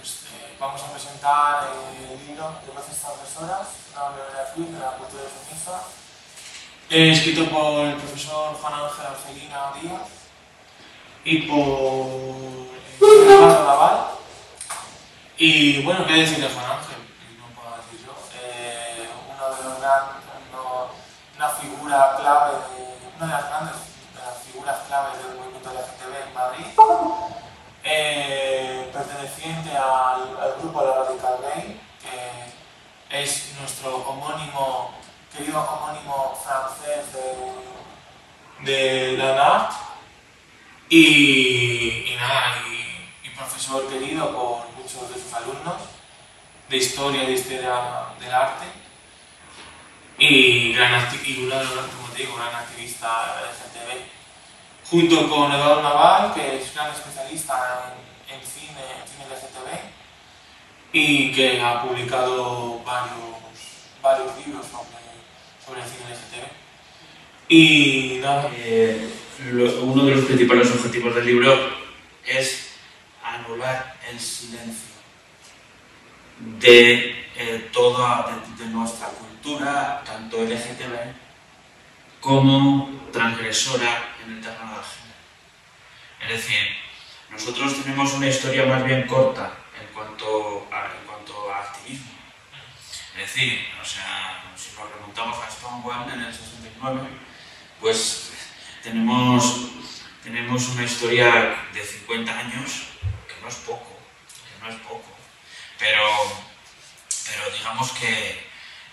pues, eh, vamos a presentar eh, el libro de Voces Transgresoras, una bibliografía de la cultura de feminista, eh, escrito por el profesor Juan Ángel Arcelina Díaz y por Ricardo Naval. Y bueno, ¿qué decir de Juan Ángel? No puedo decir yo. Eh, uno de los grandes, uno- una figura clave, una de las grandes figuras clave del movimiento LGTB en Madrid perteneciente al, grupo La Radical Gay, que es nuestro homónimo, querido homónimo francés de, de la NART, y, nada, y, profesor querido por muchos de sus alumnos de historia y de historia del arte, y, gran y una- como te digo, gran activista LGTB junto con Eduardo Naval, que es gran especialista en, en cine, en cine LGTB, y que ha publicado varios, varios libros sobre, sobre el cine LGTB. Y Eh, uno de los principales objetivos del libro es anular el silencio de eh, toda de, de nuestra cultura, tanto LGTB como transgresora en el terreno del género. Es decir, nosotros tenemos una historia más bien corta en cuanto a, en cuanto a activismo. Es decir, o sea, si nos remontamos a Stonewall en el 69, pues tenemos, tenemos una historia de 50 años, que no es poco, que no es poco, pero, pero digamos que,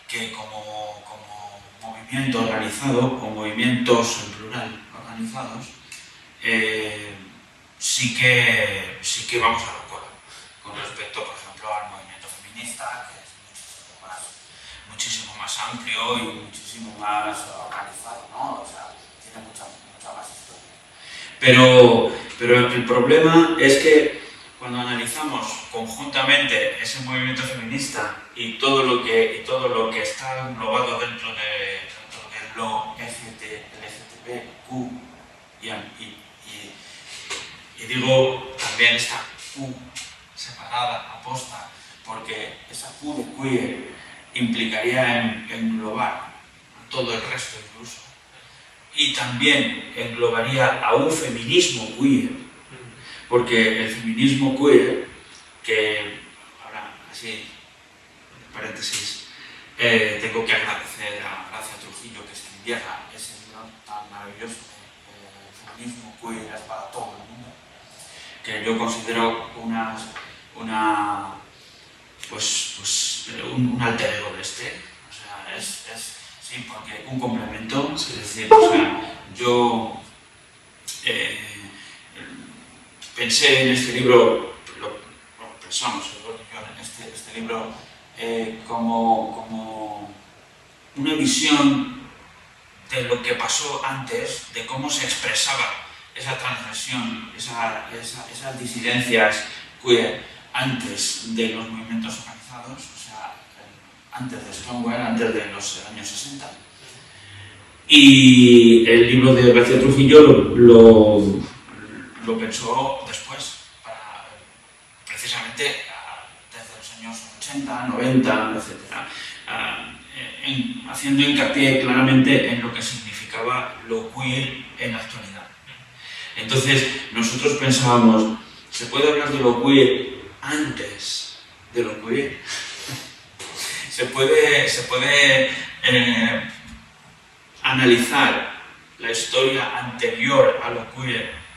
que como, como movimiento organizado, o movimientos en plural organizados, eh, sí, que, sí que vamos a la cola con respecto, por ejemplo, al movimiento feminista, que es muchísimo más, muchísimo más amplio y muchísimo más organizado, ¿no? O sea, tiene mucha, mucha más historia. Pero, pero el problema es que cuando analizamos conjuntamente ese movimiento feminista y todo lo que, y todo lo que está englobado dentro de, dentro de lo LGT, LGTBQ, y, y- y- digo también esta Q separada, aposta, porque esa Q queer implicaría en, englobar todo el resto incluso. Y también englobaría a un feminismo queer, porque el feminismo queer, que ahora así, paréntesis, eh, tengo que agradecer a Gracia Trujillo que escribiera ese libro tan maravilloso de eh, Feminismo queer es para todo el mundo, que yo considero una, una pues, pues un, un alter ego de este, o sea, es, es sí, porque un complemento, es decir, o sea, yo eh, pensé en este libro, lo, lo pensamos en este, este libro eh, como, como una visión de lo que pasó antes, de cómo se expresaba esa transgresión, esa- esa- esas disidencias queer antes de los movimientos organizados, o sea, antes de Stonewall, antes de los años 60. Y el libro de García Trujillo lo, pensó después, precisamente desde los años 80, 90, etc. En- haciendo hincapié claramente en lo que significaba lo queer en la actualidad. Entonces, nosotros pensábamos, ¿se puede hablar de lo queer antes de lo queer? se puede, se puede eh, analizar la historia anterior a lo queer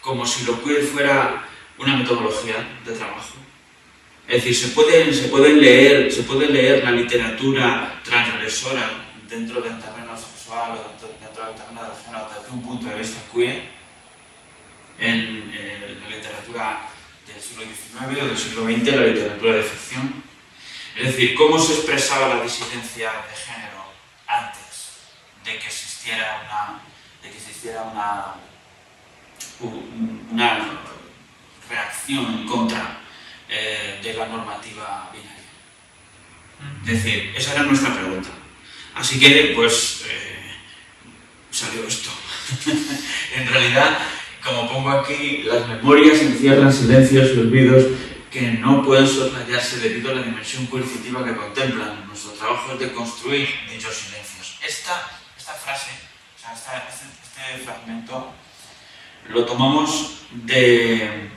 como si lo queer fuera una metodología de trabajo. Es decir, se puede, se puede, leer, se puede leer la literatura transgresora dentro del terreno sexual o dentro, del terreno del género desde un punto de vista queer en eh, la literatura del siglo XIX o del siglo XX, la literatura de ficción. Es decir, cómo se expresaba la disidencia de género antes de que existiera una, de que existiera una, una reacción en contra eh, de la normativa binaria. Es decir, esa era nuestra pregunta. Así que, pues, eh, salió esto. en realidad, como pongo aquí, las memorias encierran silencios y olvidos que no pueden soslayarse debido a la dimensión coercitiva que contemplan. Nuestro trabajo es de construir dichos silencios. Esta, frase, o sea, este, este, fragmento, lo tomamos de,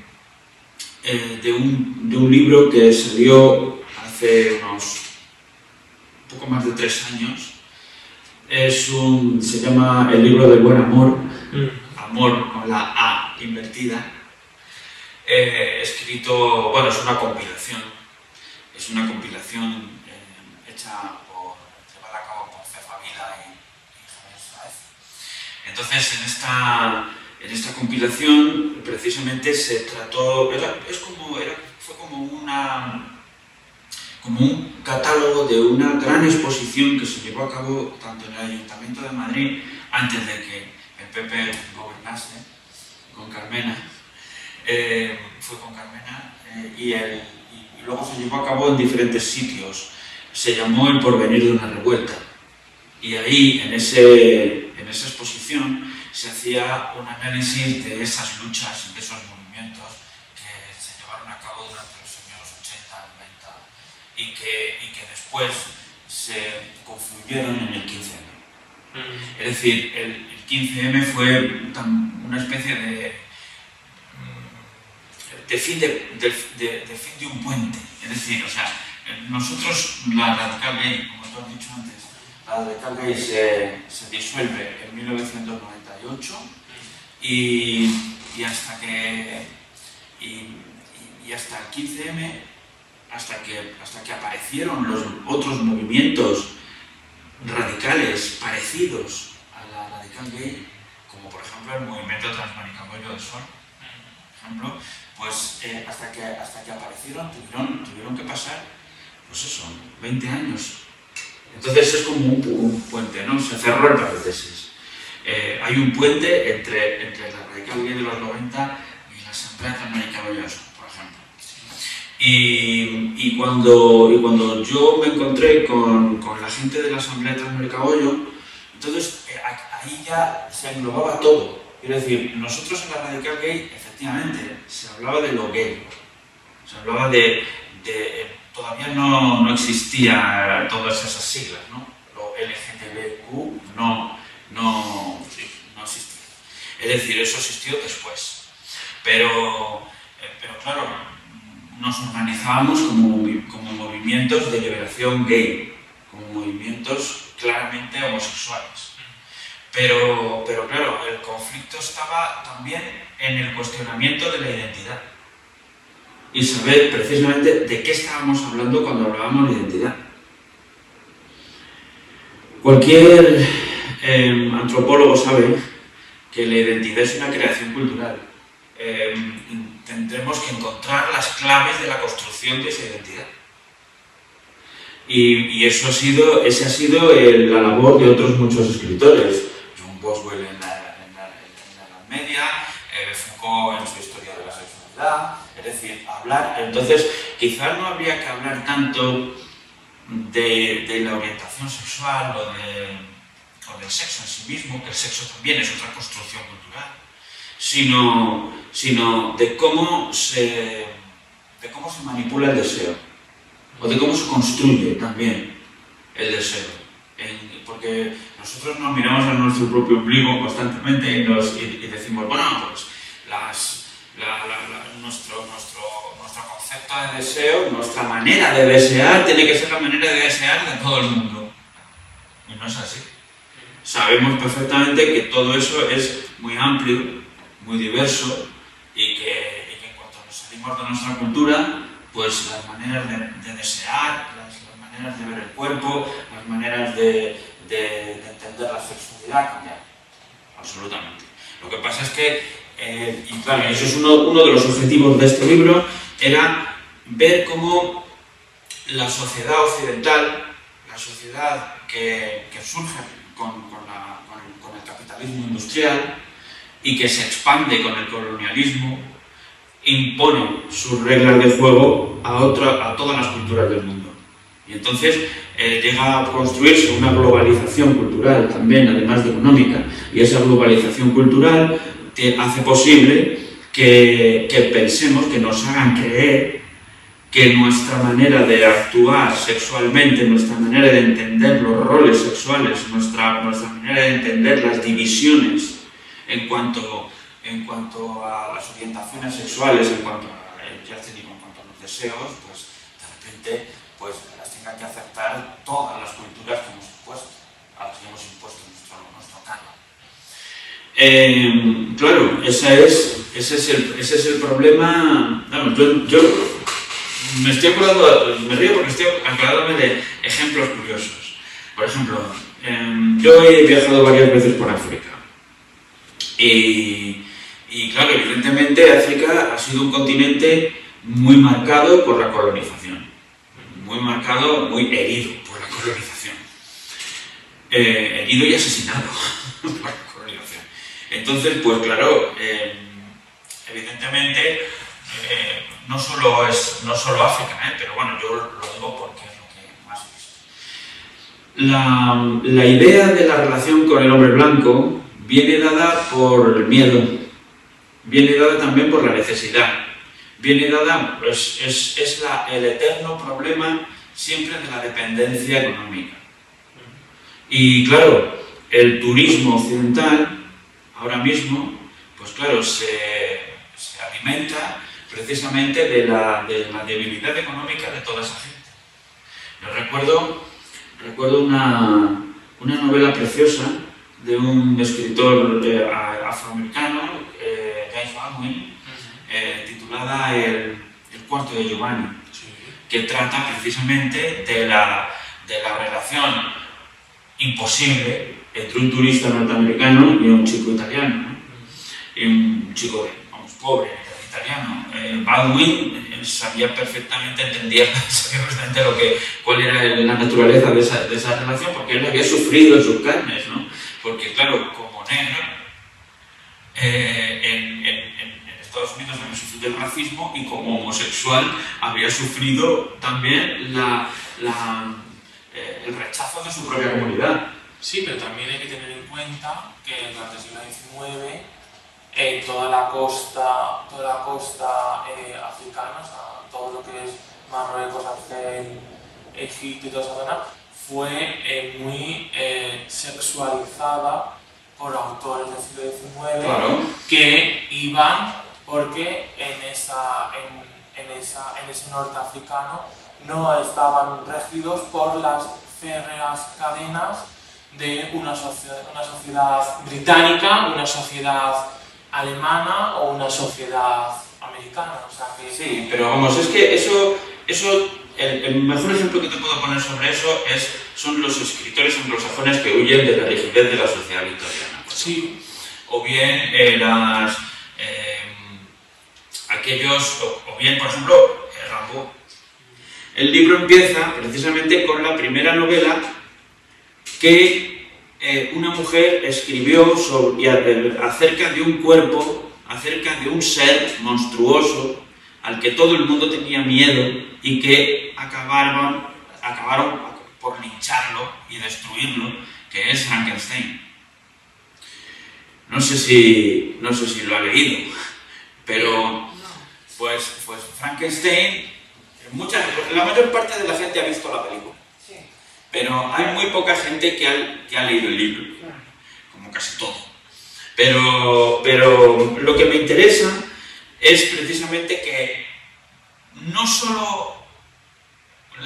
eh, de, un, libro que salió hace unos poco más de tres años. Es un, se llama El libro del buen amor, mm. Amor con la A invertida eh, escrito, bueno, es una compilación, es una compilación eh, hecha por, llevada a cabo por Cefa Vida y, Javier. Entonces, en esta, en esta compilación, precisamente se trató, es como, era, fue como una como un catálogo de una gran exposición que se llevó a cabo tanto en el Ayuntamiento de Madrid antes de que el PP gobernase con Carmena eh, fue con Carmena eh, y, luego se llevó a cabo en diferentes sitios. Se llamó El porvenir de una revuelta. Y ahí, en, ese, en esa exposición, se hacía un análisis de esas luchas, de esos movimientos que se llevaron a cabo durante los años 80, 90 y que, y que después se confluyeron en el 15M. Mm. Es decir, el, el 15M fue una especie de de fin de, fin de un puente. Es decir, o sea, nosotros, la radical gay, como tú has dicho antes, la radical gay se, disuelve en 1998 y, y hasta que y, hasta el 15M, hasta que, hasta que aparecieron los otros movimientos radicales parecidos gay, como por ejemplo el movimiento transmanicaboyo del sol, por ejemplo, pues eh, hasta, que, hasta que aparecieron tuvieron, tuvieron que pasar, pues eso, 20 años. Entonces es como un, puente, ¿no? Se cerró el paréntesis. Eh, hay un puente entre, entre la radical de los 90 y la Asamblea Transmérica por ejemplo. Y, y, cuando, y cuando yo me encontré con, con la gente de la Asamblea Transmérica entonces eh, ahí ya se englobaba todo. Es decir, nosotros en la Radical Gay se hablaba de lo gay, se hablaba de, todavía no, no existían todas esas siglas, ¿no? Lo LGTBQ no, no, no existía. Es decir, eso existió después. Pero, eh, pero claro, nos organizábamos como, como movimientos de liberación gay, como movimientos claramente homosexuales. Pero, pero claro, el conflicto estaba también en el cuestionamiento de la identidad. Y saber precisamente de qué estábamos hablando cuando hablábamos de identidad. Cualquier em, antropólogo sabe que la identidad es una creación cultural. Em, tendremos que encontrar las claves de la construcción de esa identidad. Y, eso ha sido, esa ha sido la labor de otros muchos escritores. Boswell en la, Edad Media, eh, Foucault en su historia de la sexualidad, es decir, hablar. Entonces, quizás no habría que hablar tanto de, la orientación sexual o, del sexo en sí mismo, que el sexo también es otra construcción cultural, sino, sino de, cómo se, de cómo se manipula el deseo, o de cómo se construye también el deseo. porque nosotros nos miramos a nuestro propio ombligo constantemente y, decimos, bueno, pues nuestro, nuestro, nuestro concepto de deseo, nuestra manera de desear, tiene que ser la manera de desear de todo el mundo. Y no es así. Sabemos perfectamente que todo eso es muy amplio, muy diverso y que, en cuanto nos salimos de nuestra cultura, pues las maneras de, desear, las maneras de ver el cuerpo, las maneras de, de, entender la sexualidad cambiar. Absolutamente. Lo que pasa es que, eh, y claro, eso es uno, uno, de los objetivos de este libro, era ver cómo la sociedad occidental, la sociedad que, surge con, con, el capitalismo industrial y que se expande con el colonialismo, impone sus reglas de juego a, otra, a todas las culturas del mundo. Y entonces eh, llega a construirse una globalización cultural también, además de económica. Y esa globalización cultural hace posible que, pensemos, que nos hagan creer que nuestra manera de actuar sexualmente, nuestra manera de entender los roles sexuales, nuestra, nuestra manera de entender las divisiones en cuanto, en cuanto a las orientaciones sexuales, en cuanto a, ya en cuanto a los deseos, pues de repente pues, las tenga que aceptar todas las culturas que hemos impuesto, a las que hemos impuesto nuestro, nuestro canon. Eh, claro, ese es, ese es, el, ese es el problema. yo, yo me estoy acordando, me río porque estoy acordándome de ejemplos curiosos. Por ejemplo, em, yo he viajado varias veces por África. Y, claro, evidentemente África ha sido un continente muy marcado por la colonización. Muy marcado, muy herido por la colonización. Eh, herido y asesinado por la colonización. Entonces, pues claro, em, evidentemente eh, no solo es no solo África, ¿eh? pero bueno, yo lo digo porque es lo que más he. La, la, idea de la relación con el hombre blanco viene dada por el miedo, viene dada también por la necesidad, viene dada, pues, es, es la, el eterno problema siempre de la dependencia económica. Y claro, el turismo occidental, ahora mismo, pues claro, se, se alimenta precisamente de la, de la debilidad económica de toda esa gente. Yo recuerdo, recuerdo una, una novela preciosa de un escritor eh, afroamericano, Baldwin, eh, titulada el, el, cuarto de Giovanni, que trata precisamente de la, de la relación imposible entre un turista norteamericano y un chico italiano, y un chico vamos, pobre, italiano. Eh, Baldwin sabía perfectamente, entendía perfectamente lo que, cuál era la naturaleza de esa, de esa relación, porque él había sufrido en sus carnes, ¿no? Porque, claro, como negro, eh, en, Estados Unidos había sufrido el racismo y como homosexual había sufrido también la, la, el rechazo de su propia comunidad. Sí, pero también hay que tener en cuenta que durante el siglo XIX en toda la costa, toda la costa eh, africana, o sea, todo lo que es Marruecos, Argel, Egipto y toda esa zona, fue eh, muy eh, sexualizada por autores del siglo XIX que iban porque en, esa, en, en, esa, en ese norte africano no estaban regidos por las férreas cadenas de una sociedad, una sociedad británica, una sociedad alemana o una sociedad americana. O sea que... Sí, pero vamos, es que eso, eso el, mejor ejemplo que te puedo poner sobre eso es, son los escritores anglosajones que huyen de la rigidez de la sociedad victoriana. Sí. O bien eh, las, eh, aquellos, o, bien, por ejemplo, Rambo. El libro empieza precisamente con la primera novela que eh, una mujer escribió sobre, acerca de un cuerpo, acerca de un ser monstruoso al que todo el mundo tenía miedo y que acabaron, acabaron por lincharlo y destruirlo, que es Frankenstein. No sé si, no sé si lo ha leído, pero pues, pues Frankenstein, la mayor parte de la gente ha visto la película. Pero hay muy poca gente que ha, leído el libro, como casi todo. Pero, pero lo que me interesa es precisamente que no solo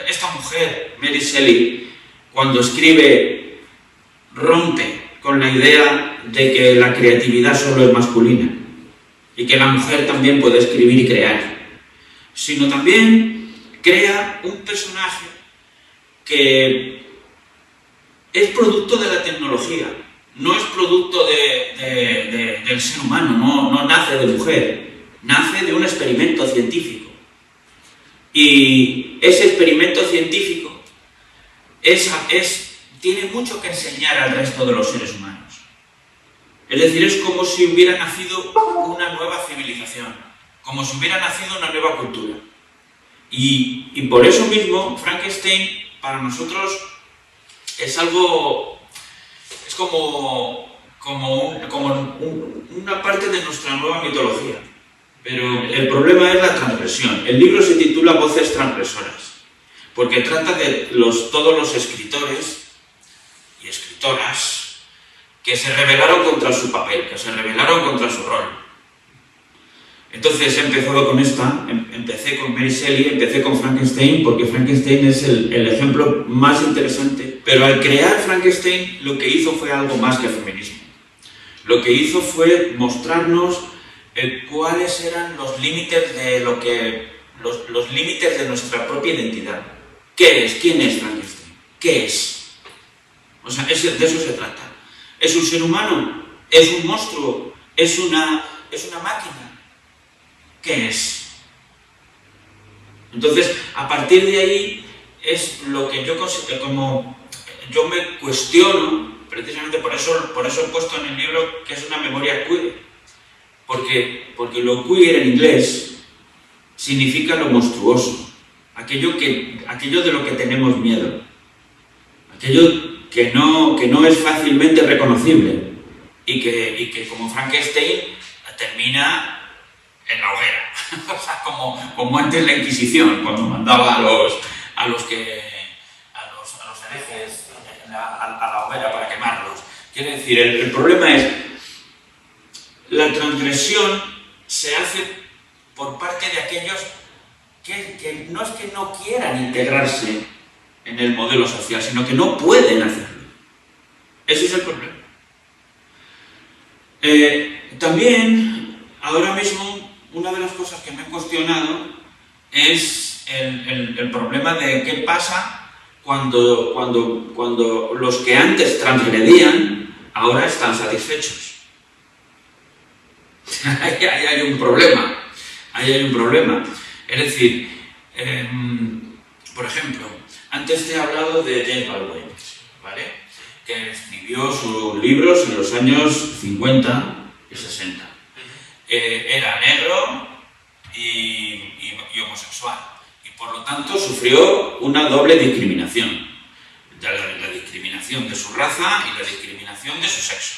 esta mujer, Mary Shelley, cuando escribe, rompe con la idea de que la creatividad solo es masculina y que la mujer también puede escribir y crear, sino también crea un personaje que es producto de la tecnología, no es producto del ser humano, no, nace de mujer, nace de un experimento científico. Y ese experimento científico tiene mucho que enseñar al resto de los seres humanos. Es decir, es como si hubiera nacido una nueva civilización, como si hubiera nacido una nueva cultura. Y, por eso mismo, Frankenstein, para nosotros, es algo, es como, como, como una parte de nuestra nueva mitología. Pero el problema es la transgresión. El libro se titula Voces transgresoras, porque trata de los, todos los escritores y escritoras que se rebelaron contra su papel, que se rebelaron contra su rol entonces he empezado con esta, em, empecé con Mary Shelley, empecé con Frankenstein, porque Frankenstein es el, ejemplo más interesante. Pero al crear Frankenstein lo que hizo fue algo más que feminismo. Lo que hizo fue mostrarnos eh, cuáles eran los límites de lo que. Los, los límites de nuestra propia identidad. ¿Qué es? ¿Quién es Frankenstein? ¿Qué es? O sea, de eso se trata. ¿Es un ser humano? ¿Es un monstruo? ¿Es una, es una máquina? ¿qué es? Entonces, a partir de ahí es lo que yo como yo me cuestiono, precisamente por eso, por eso he puesto en el libro que es una memoria queer, porque, porque lo queer en inglés significa lo monstruoso, aquello, que, aquello de lo que tenemos miedo, aquello que no, que no es fácilmente reconocible y que, y que como Frankenstein termina en la hoguera. o sea, como, como antes la Inquisición, cuando mandaba a los, a los que a los, a los herejes a, la hoguera para quemarlos. Quiere decir, el, problema es la transgresión se hace por parte de aquellos que, que, no es que no quieran integrarse en el modelo social, sino que no pueden hacerlo. Ese es el problema. Eh, también, ahora mismo, una de las cosas que me he cuestionado es el, problema de qué pasa cuando, cuando, cuando los que antes transgredían ahora están satisfechos. ahí, hay un problema, ahí hay un problema. Es decir, em, por ejemplo, antes te he hablado de James Baldwin, ¿vale? que escribió sus libros en los años 50 y 60 era negro y, homosexual. Y por lo tanto sufrió una doble discriminación. La, la, discriminación de su raza y la discriminación de su sexo.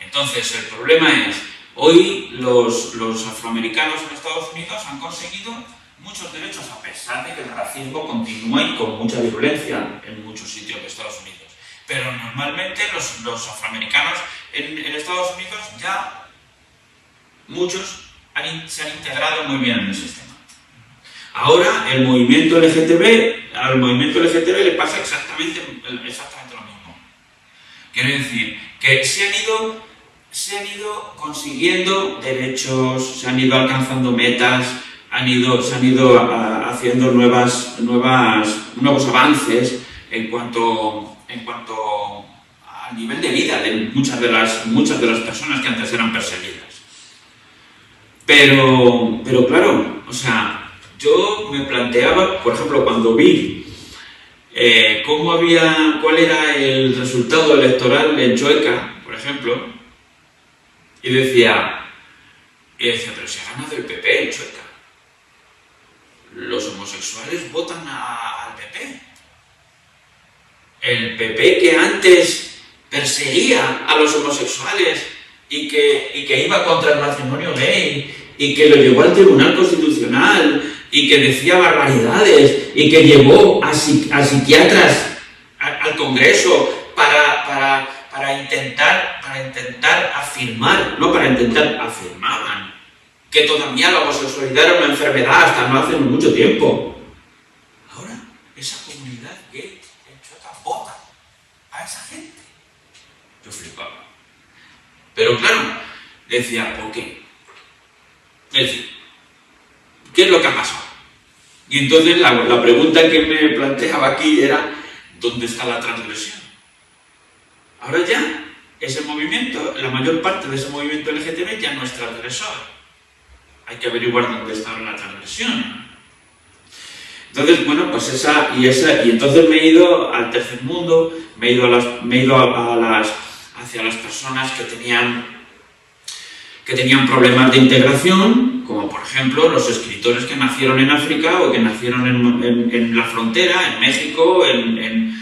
Entonces el problema es, hoy los, los afroamericanos en Estados Unidos han conseguido muchos derechos a pesar de que el racismo continúa y con mucha violencia en muchos sitios de Estados Unidos. Pero normalmente los, los afroamericanos en, Estados Unidos ya muchos se han integrado muy bien en el sistema. Ahora el movimiento LGTB, al movimiento LGTB le pasa exactamente, exactamente lo mismo. Quiero decir que se han ido, se han ido consiguiendo derechos, se han ido alcanzando metas, han ido, se han ido haciendo nuevas, nuevas, nuevos avances en cuanto, en cuanto al nivel de vida de muchas de las, muchas de las personas que antes eran perseguidas. Pero, pero claro, o sea, yo me planteaba, por ejemplo, cuando vi eh, cómo había, cuál era el resultado electoral en Chueca, por ejemplo, y decía, y decía, pero si ha ganado el PP en Chueca. Los homosexuales votan al PP. El PP que antes perseguía a los homosexuales y que, y que iba contra el matrimonio gay y que lo llevó al Tribunal Constitucional y que decía barbaridades y que llevó a, psiquiatras al Congreso para, para, intentar, para intentar afirmar, no para intentar, afirmaban que todavía la homosexualidad era una enfermedad hasta no hace mucho tiempo. Ahora, esa comunidad gay en Chota vota a esa gente. Yo flipaba. Pero claro, decía, ¿por qué? Es decir, ¿qué es lo que ha pasado? Y entonces la, pregunta que me planteaba aquí era, ¿dónde está la transgresión? Ahora ya, ese movimiento, la mayor parte de ese movimiento LGTB ya no es transgresor. Hay que averiguar dónde está la transgresión. Entonces, bueno, pues esa y esa, y entonces me he ido al tercer mundo, me he ido, a las, me he ido a las, hacia las personas que tenían que tenían problemas de integración, como por ejemplo los escritores que nacieron en África o que nacieron en, la frontera, en México, en,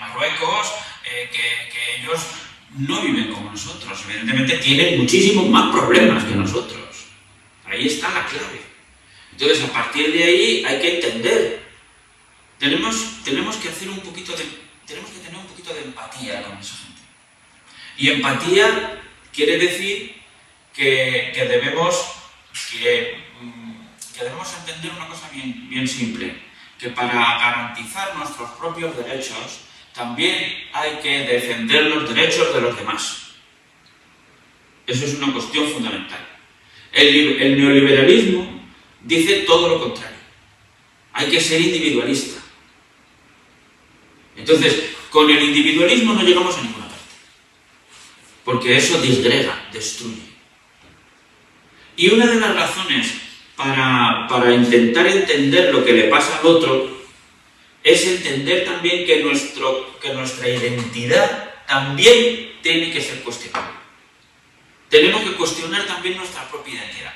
Marruecos, eh, que, ellos no viven como nosotros. Evidentemente tienen muchísimos más problemas que nosotros. Ahí está la clave. Entonces, a partir de ahí hay que entender. Tenemos, tenemos que hacer un poquito de. Tenemos que tener un poquito de empatía con esa gente. Y empatía quiere decir que, debemos. Mm, que, debemos entender una cosa bien, bien simple. Que para garantizar nuestros propios derechos, también hay que defender los derechos de los demás. Eso es una cuestión fundamental. El, neoliberalismo dice todo lo contrario. Hay que ser individualista. Entonces, con el individualismo no llegamos a ninguna parte. Porque eso disgrega, destruye. Y una de las razones para, para, intentar entender lo que le pasa al otro es entender también que, nuestro, que nuestra identidad también tiene que ser cuestionada tenemos que cuestionar también nuestra propia identidad.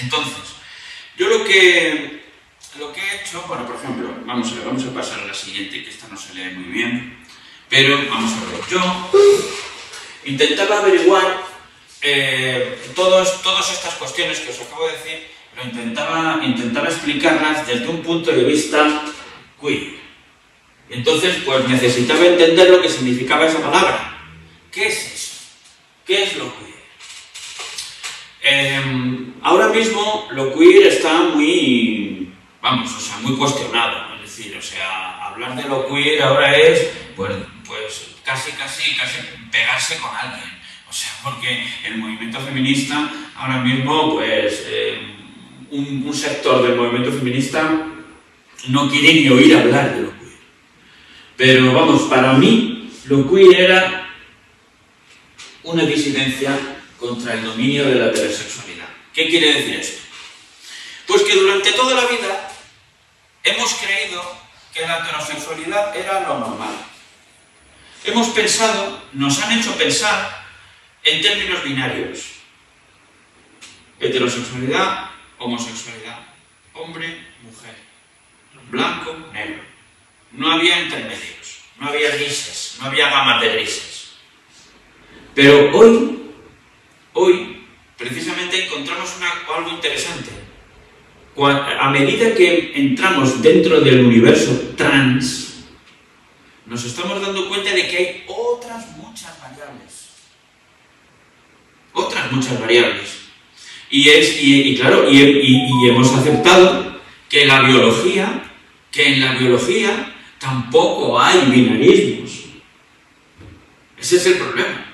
Entonces, yo lo que, lo que he hecho, bueno, por ejemplo, vamos a ver, vamos a pasar a la siguiente, que esta no se lee muy bien, pero vamos a ver, yo intentaba averiguar eh, todos, todas estas cuestiones que os acabo de decir, lo intentaba, intentaba explicarlas desde un punto de vista queer. Entonces, pues necesitaba entender lo que significaba esa palabra. ¿Qué es eso? ¿Qué es lo queer? Em, ahora mismo lo queer está muy, vamos, o sea, muy cuestionado. Es decir, o sea, hablar de lo queer ahora es, pues, pues casi, casi, casi pegarse con alguien. O sea, porque el movimiento feminista ahora mismo, pues, em, un, un sector del movimiento feminista no quiere ni oír hablar de lo queer. Pero vamos, para mí, lo queer era una disidencia contra el dominio de la heterosexualidad. ¿Qué quiere decir esto? Pues que durante toda la vida hemos creído que la heterosexualidad era lo normal. Hemos pensado, nos han hecho pensar en términos binarios. Heterosexualidad, homosexualidad, hombre, mujer, blanco, negro. No había intermedios, no había grises, no había gamas de grises. Pero hoy, hoy, precisamente encontramos algo interesante. A medida que entramos dentro del universo trans, nos estamos dando cuenta de que hay otras muchas variables. Otras muchas variables. Y, es, y, claro, y, y hemos aceptado que la biología, que en la biología tampoco hay binarismos. Ese es el problema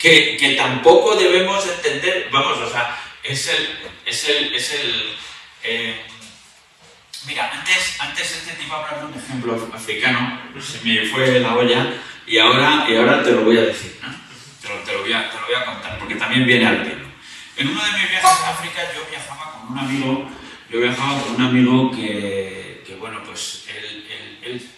que, tampoco debemos entender, vamos, o sea, es el, es el, es el eh, mira, antes, antes este tipo hablaba de un ejemplo africano, se me fue la olla y ahora, y ahora te lo voy a decir, ¿no? te, lo, voy a, te lo voy a contar, porque también viene al pelo. En uno de mis viajes a África yo viajaba con un amigo, yo viajaba con un amigo que, que bueno, pues él, él, él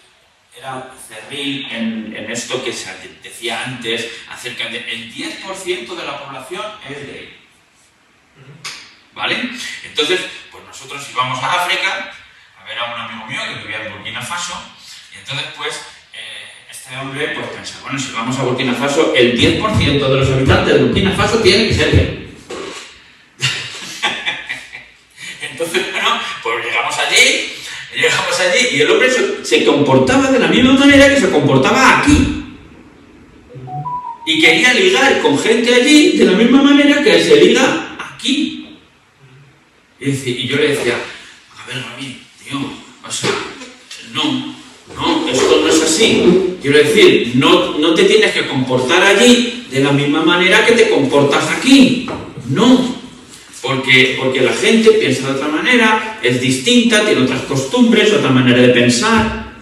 era cerril en, en, esto que se decía antes, acerca del de 10% de la población es gay. ¿Vale? Entonces, pues nosotros íbamos a África a ver a un amigo mío que vivía en Burkina Faso, y entonces, pues, eh, este hombre pues pensaba, bueno, si vamos a Burkina Faso, el 10% de los habitantes de Burkina Faso tienen que ser gay. entonces, bueno, pues llegamos allí Llegamos allí y el hombre se, comportaba de la misma manera que se comportaba aquí. Y quería ligar con gente allí de la misma manera que se liga aquí. Y, yo le decía, a ver, Rami, tío, o sea, no, no, esto no es así. Quiero decir, no, no te tienes que comportar allí de la misma manera que te comportas aquí. No, porque, porque la gente piensa de otra manera, es distinta, tiene otras costumbres, otra manera de pensar,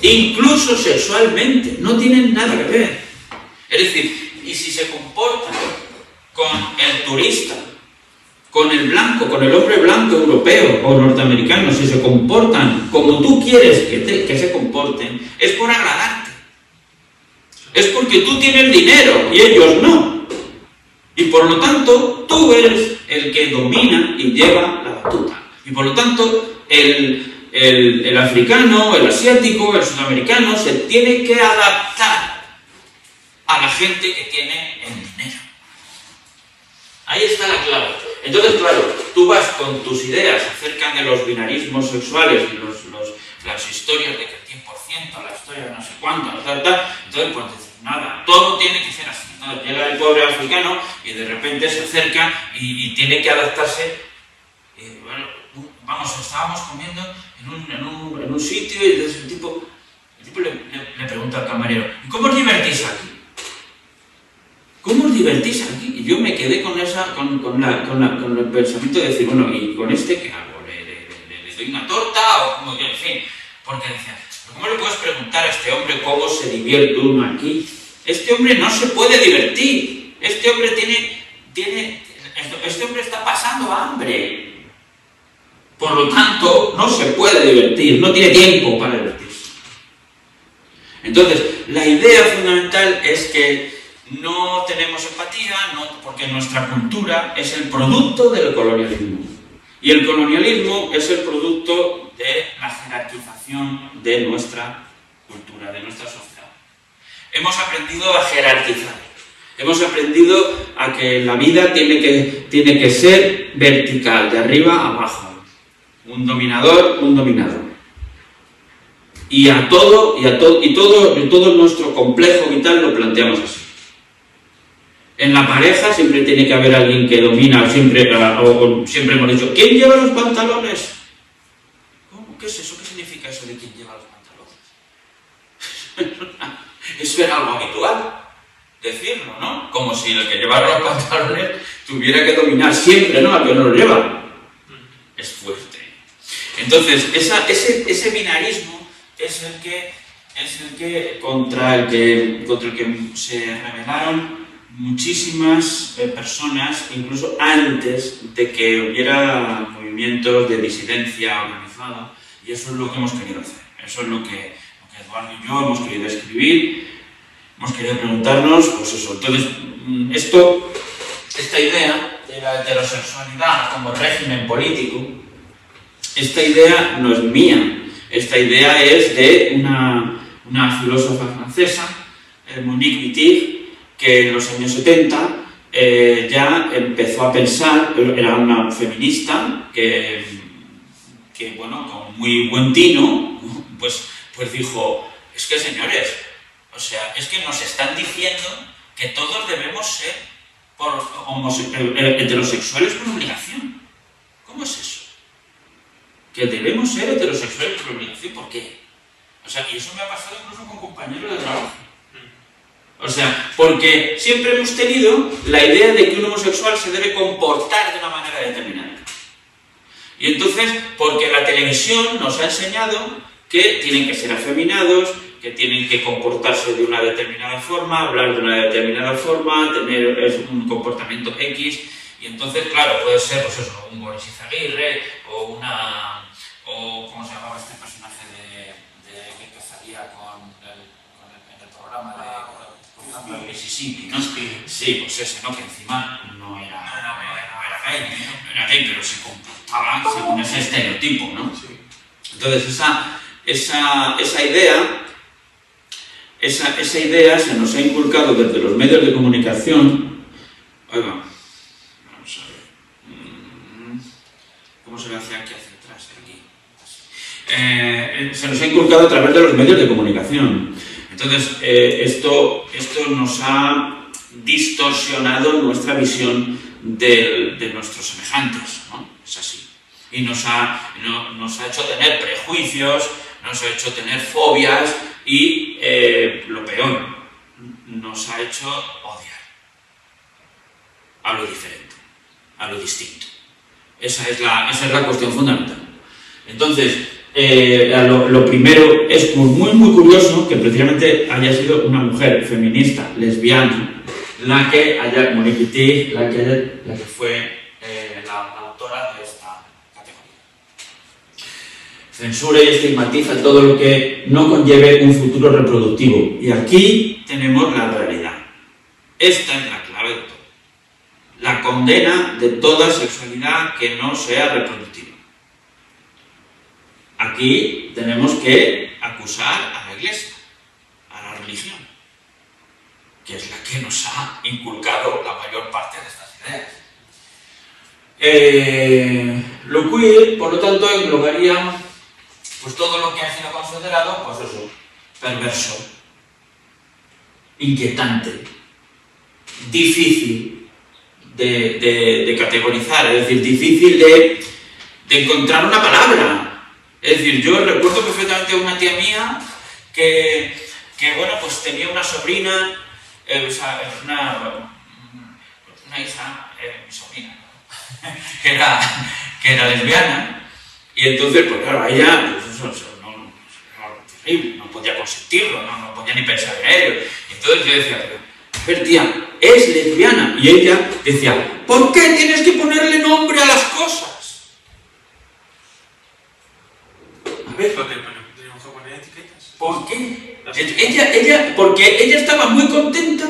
incluso sexualmente, no tienen nada que ver. Es decir, y si se comporta con el turista, con el blanco, con el hombre blanco europeo o norteamericano, si se comportan como tú quieres que, que se comporten, es por agradarte. Es porque tú tienes dinero y ellos no. Y por lo tanto, tú eres el que domina y lleva la batuta. Y por lo tanto, el, el, africano, el asiático, el sudamericano se tiene que adaptar a la gente que tiene el dinero. Ahí está la clave. Entonces, claro, tú vas con tus ideas acerca de los binarismos sexuales y los, las historias de que el 100%, la historia de no sé cuánto, tal, tal, entonces pues nada, todo tiene que ser así. Entonces llega el pobre africano y de repente se acerca y, tiene que adaptarse. bueno, vamos, estábamos comiendo en un, sitio y el tipo, el tipo le, pregunta al camarero, ¿y cómo os divertís aquí? ¿Cómo os divertís aquí? Y yo me quedé con, esa, con, con, la, con, la, con el pensamiento de decir, bueno, ¿y con este qué hago? ¿Le, le, le doy una torta o como que, en fin? Porque decía, ¿cómo le puedes preguntar a este hombre cómo se divierte uno aquí? Este hombre no se puede divertir. Este hombre tiene, tiene, este hombre está pasando hambre. Por lo tanto, no se puede divertir, no tiene tiempo para divertirse. Entonces, la idea fundamental es que no tenemos empatía porque nuestra cultura es el producto del colonialismo. Y el colonialismo es el producto de la jerarquización de nuestra cultura, de nuestra sociedad. Hemos aprendido a jerarquizar. Hemos aprendido a que la vida tiene que, tiene que ser vertical, de arriba a abajo. Un dominador, un dominador. Y a todo, y a todo, y todo, todo nuestro complejo vital lo planteamos así. En la pareja siempre tiene que haber alguien que domina, siempre, o, siempre hemos dicho, ¿quién lleva los pantalones? ¿Qué es eso? ¿Qué significa eso de quién lleva los pantalones? Eso era algo habitual decirlo, ¿no? Como si el que llevara los pantalones tuviera que dominar siempre, ¿no? Al que no lo lleva. Es fuerte. Entonces, ese, binarismo es el que, es el que, contra, el que contra el que se rebelaron muchísimas eh, personas, incluso antes de que hubiera movimientos de disidencia organizada, y eso es lo que hemos querido hacer. Eso es lo que Eduardo y yo hemos querido escribir, hemos querido preguntarnos, pues eso, entonces, mm, esto, esta idea de la heterosexualidad como régimen político, esta idea no es mía, esta idea es de una, una filósofa francesa, eh, Monique Wittig, que en los años 70 eh, ya empezó a pensar, era una feminista que, que bueno, con muy buen tino, pues pues dijo, es que señores, o sea, es que nos están diciendo que todos debemos ser heterosexuales por obligación. ¿Cómo es eso? Que debemos ser heterosexuales por obligación. ¿Por qué? O sea, y eso me ha pasado incluso con compañeros de trabajo. O sea, porque siempre hemos tenido la idea de que un homosexual se debe comportar de una manera determinada. Y entonces, porque la televisión nos ha enseñado que tienen que ser afeminados, que tienen que comportarse de una determinada forma, hablar de una determinada forma, tener un comportamiento X, y entonces, claro, puede ser, pues eso, un Boris Izaguirre, o una... o ¿cómo se llamaba este personaje de, de que salía con el, con el, en el programa de con Mississippi, ¿no? Sí, pues ese, ¿no? Que encima no era, no, era gay, no era gay, pero se comportaba según ese estereotipo, ¿no? Entonces, esa esa, esa idea esa, esa, idea se nos ha inculcado desde los medios de comunicación. Oiga, vamos a ver. Mm, ¿Cómo se ve hacia aquí, hacia atrás? Aquí. Eh, se nos ha inculcado a través de los medios de comunicación. Entonces, eh, esto, esto nos ha distorsionado nuestra visión de, de nuestros semejantes. ¿no? Es así. Y nos ha, no, nos ha hecho tener prejuicios, nos ha hecho tener fobias y, eh, lo peor, nos ha hecho odiar a lo diferente, a lo distinto. Esa es la, esa es la cuestión fundamental. Entonces, eh, lo, primero es muy, muy curioso que precisamente haya sido una mujer feminista, lesbiana, la que haya, Monique la que, la que fue censura y estigmatiza todo lo que no conlleve un futuro reproductivo. Y aquí tenemos la realidad. Esta es la clave de todo. La condena de toda sexualidad que no sea reproductiva. Aquí tenemos que acusar a la Iglesia, a la religión, que es la que nos ha inculcado la mayor parte de estas ideas. Eh, lo queer, por lo tanto, englobaría pues todo lo que ha sido considerado, pues eso, perverso, inquietante, difícil de, categorizar, es decir, difícil de, encontrar una palabra. Es decir, yo recuerdo perfectamente a una tía mía que, bueno, pues tenía una sobrina, eh, una, una hija, eh, mi sobrina, que era, que era lesbiana, y entonces, pues claro, ella, eso, no, no, no, podía consentirlo, no, no podía ni pensar en ello. Y entonces yo decía, ver, tía, es lesbiana. Y ella decía, ¿por qué tienes que ponerle nombre a las cosas? A ver, ¿por qué tenemos que poner etiquetas? ¿Por qué? Ella, ella, porque ella estaba muy contenta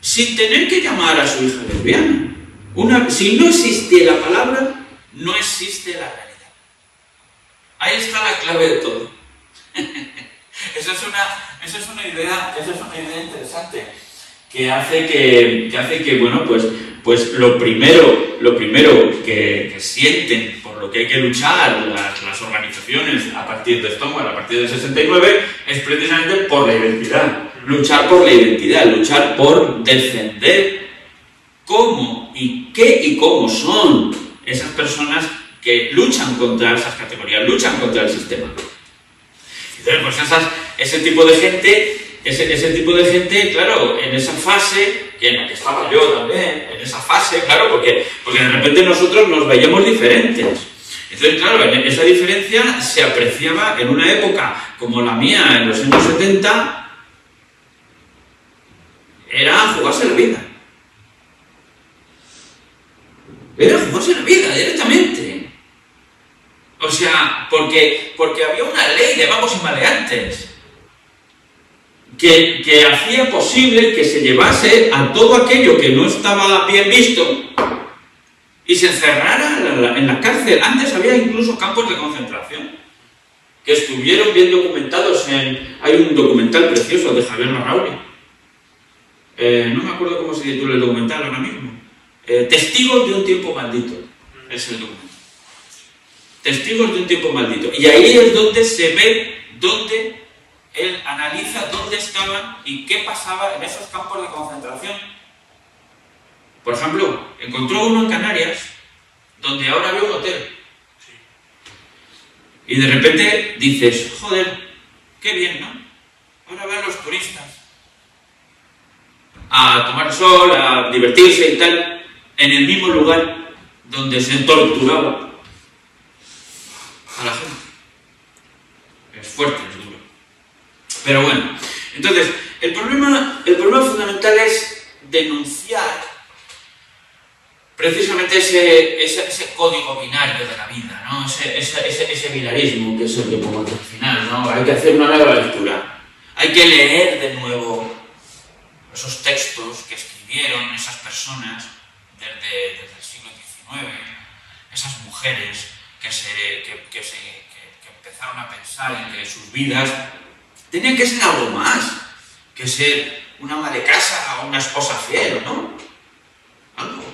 sin tener que llamar a su hija lesbiana. Una, si no existe la palabra, no existe la realidad. Ahí está la clave de todo. esa, es una, esa, es una idea, esa es una idea interesante que hace que, que, hace que bueno, pues, pues lo primero, lo primero que, sienten, por lo que hay que luchar las, las, organizaciones a partir de Stonewall, a partir del 69, es precisamente por la identidad. Luchar por la identidad, luchar por defender cómo y qué y cómo son esas personas que luchan contra esas categorías, luchan contra el sistema. Entonces, pues esas, ese tipo de gente, ese, ese, tipo de gente, claro, en esa fase, que en la que estaba yo también, en esa fase, claro, porque, porque de repente nosotros nos veíamos diferentes. Entonces, claro, esa diferencia se apreciaba en una época como la mía, en los años 70, era jugarse la vida. Era jugarse la vida directamente. O sea, porque, porque había una ley de vamos y maleantes que, que hacía posible que se llevase a todo aquello que no estaba bien visto y se encerrara en la cárcel. Antes había incluso campos de concentración que estuvieron bien documentados en... Hay un documental precioso de Javier Larrauri. Eh, no me acuerdo cómo se titula el documental ahora mismo. Eh, Testigos de un tiempo maldito. Es el documental testigos de un tiempo maldito. Y ahí es donde se ve, donde él analiza dónde estaban y qué pasaba en esos campos de concentración. Por ejemplo, encontró uno en Canarias, donde ahora había un hotel. Y de repente dices, joder, qué bien, ¿no? Ahora van los turistas a tomar sol, a divertirse y tal, en el mismo lugar donde se torturaba a la gente. Es fuerte, es duro. Pero bueno, entonces, el problema, el problema fundamental es denunciar precisamente ese, ese, código binario de la vida, ¿no? ese, ese, ese, binarismo que es el que pongo al final. ¿no? Hay que hacer una nueva lectura. Hay que leer de nuevo esos textos que escribieron esas personas desde, desde el siglo XIX, esas mujeres que, se, que, se, que, empezaron a pensar en que sus vidas tenían que ser algo más que ser una ama de casa o una esposa fiel, ¿no? Algo,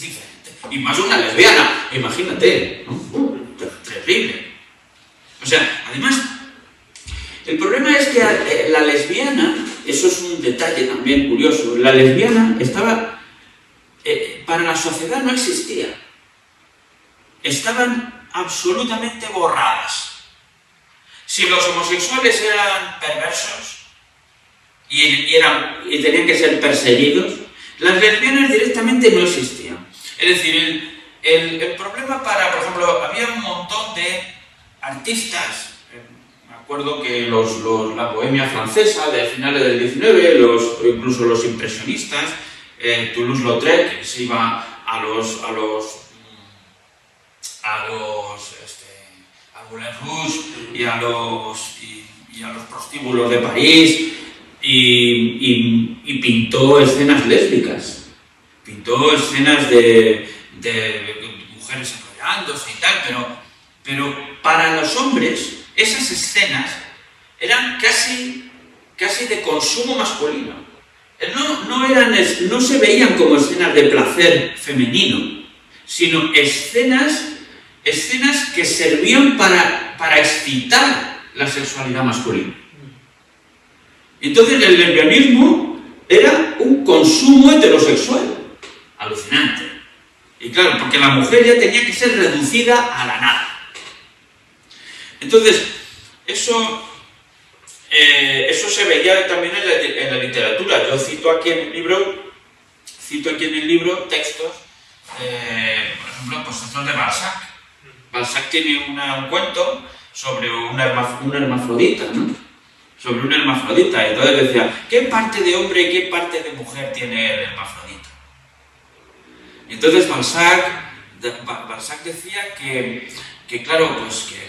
diferente. Y más una lesbiana, imagínate, ¿no? Terrible. O sea, además, el problema es que eh, la lesbiana, eso es un detalle también curioso, la lesbiana estaba, eh, para la sociedad no existía estaban absolutamente borradas. Si los homosexuales eran perversos y, eran, y tenían que ser perseguidos, las lesbianas directamente no existían. Es decir, el, el, problema para, por ejemplo, había un montón de artistas, eh, me acuerdo que los, los, la bohemia francesa de finales del 19, los, incluso los impresionistas, eh, Toulouse-Lautrec, que se iba a los, a los a los este, a y a los, y, a los prostíbulos de París y, y, pintó escenas lésbicas, pintó escenas de, de, mujeres enrollándose y tal, pero, pero para los hombres esas escenas eran casi, casi de consumo masculino. No, no, eran, no se veían como escenas de placer femenino, sino escenas, escenas que servían para, para excitar la sexualidad masculina. Entonces el lesbianismo era un consumo heterosexual. Alucinante. Y claro, porque la mujer ya tenía que ser reducida a la nada. Entonces, eso, eh, eso se veía también en la, literatura. Yo cito aquí en el libro, cito aquí en el libro textos, eh, por ejemplo, pues de Balzac. Balzac tiene un cuento sobre un, hermafrodita, ¿no? Sobre un hermafrodita. Entonces decía, ¿qué parte de hombre y qué parte de mujer tiene el hermafrodita? Entonces Balzac, Balzac decía que, que claro, pues que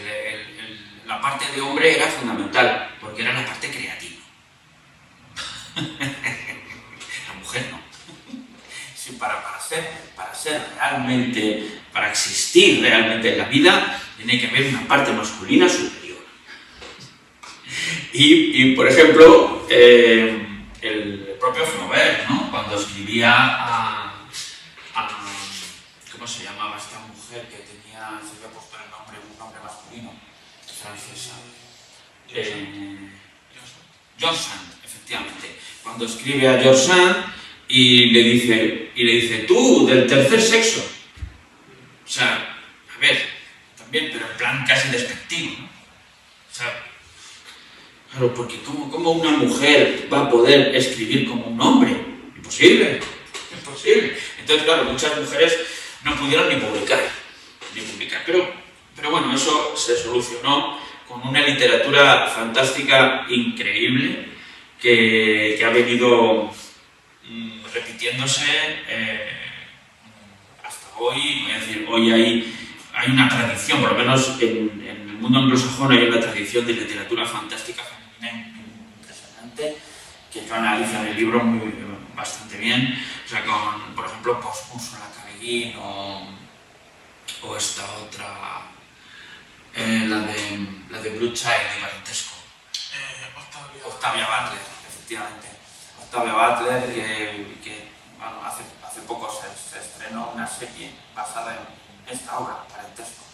la parte de hombre era fundamental, porque era la parte creativa. la mujer no. Sí, para, para, ser, para ser realmente, para existir realmente en la vida, tiene que haber una parte masculina superior. Y, por ejemplo, eh, el propio Flaubert, ¿no? cuando escribía a, ¿Cómo se llamaba esta mujer que tenía, se había puesto el nombre, un nombre masculino? francesa. Eh, George Sand, efectivamente. Cuando escribe a George Sand y le dice, y le dice, tú, del tercer sexo. O sea, a ver, también, pero en plan casi despectivo. O sea, claro, porque ¿cómo, ¿cómo, una mujer va a poder escribir como un hombre? Imposible, imposible. Entonces, claro, muchas mujeres no pudieron ni publicar, ni publicar. Pero, pero bueno, eso se solucionó con una literatura fantástica increíble que, ha venido mm, repitiéndose eh, hasta hoy. Es decir, hoy hay, hay una tradición, por lo menos en, el mundo anglosajón hay una tradición de literatura fantástica femenina impresionante que yo analizo en el libro muy, bastante bien. O sea, con, por ejemplo, K. o, o esta otra eh, la, de, la de Blue Child de parentesco. Eh, Octavia. Octavia efectivamente. Octavia Butler, que, que hace, poco se, estrenó una serie basada en esta obra, Parentesco.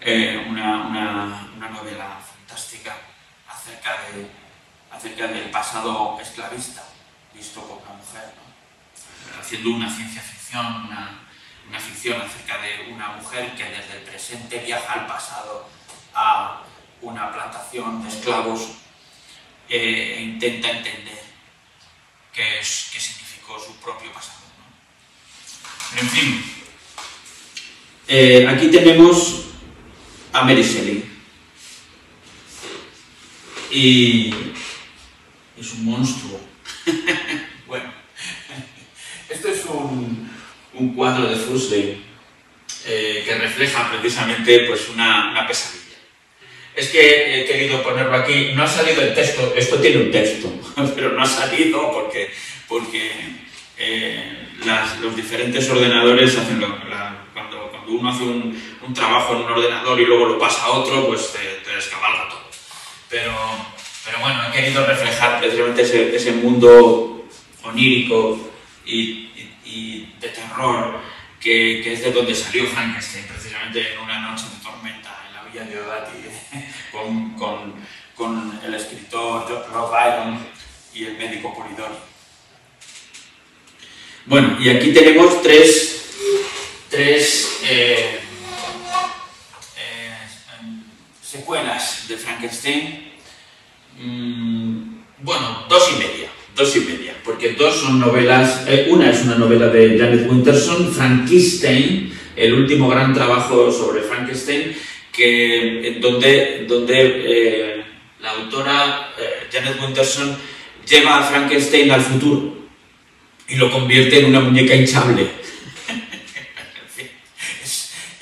Eh, una, una, novela fantástica acerca, de, acerca del pasado esclavista visto por una mujer, haciendo una ciencia ficción, una, una ficción acerca de una mujer que desde el presente viaja al pasado a una plantación de esclavos eh, e intenta entender qué, es, significó su propio pasado. En fin, eh, aquí tenemos a Mary Shelley. Y es un monstruo. bueno, esto es un, cuadro de Thursday eh, que refleja precisamente pues, una, pesadilla. Es que he querido ponerlo aquí, no ha salido el texto, esto tiene un texto, pero no ha salido porque, porque eh, los diferentes ordenadores hacen cuando, cuando, uno hace un, trabajo en un ordenador y luego lo pasa a otro, pues te, te descabalga todo. Pero, pero bueno, he querido reflejar precisamente ese, ese mundo onírico y y de terror, que, que, es de donde salió Frankenstein, precisamente en una noche de tormenta. en la villa de Odati, con, con, con, el escritor Rob Byron y el médico Polidori. Bueno, y aquí tenemos tres, tres eh, eh, secuelas de Frankenstein. Mm, bueno, dos y media dos y media, porque dos son novelas, eh, una es una novela de Janet Winterson, Frankenstein, el último gran trabajo sobre Frankenstein, que, en donde, donde eh, la autora eh, Janet Winterson lleva a Frankenstein al futuro y lo convierte en una muñeca hinchable.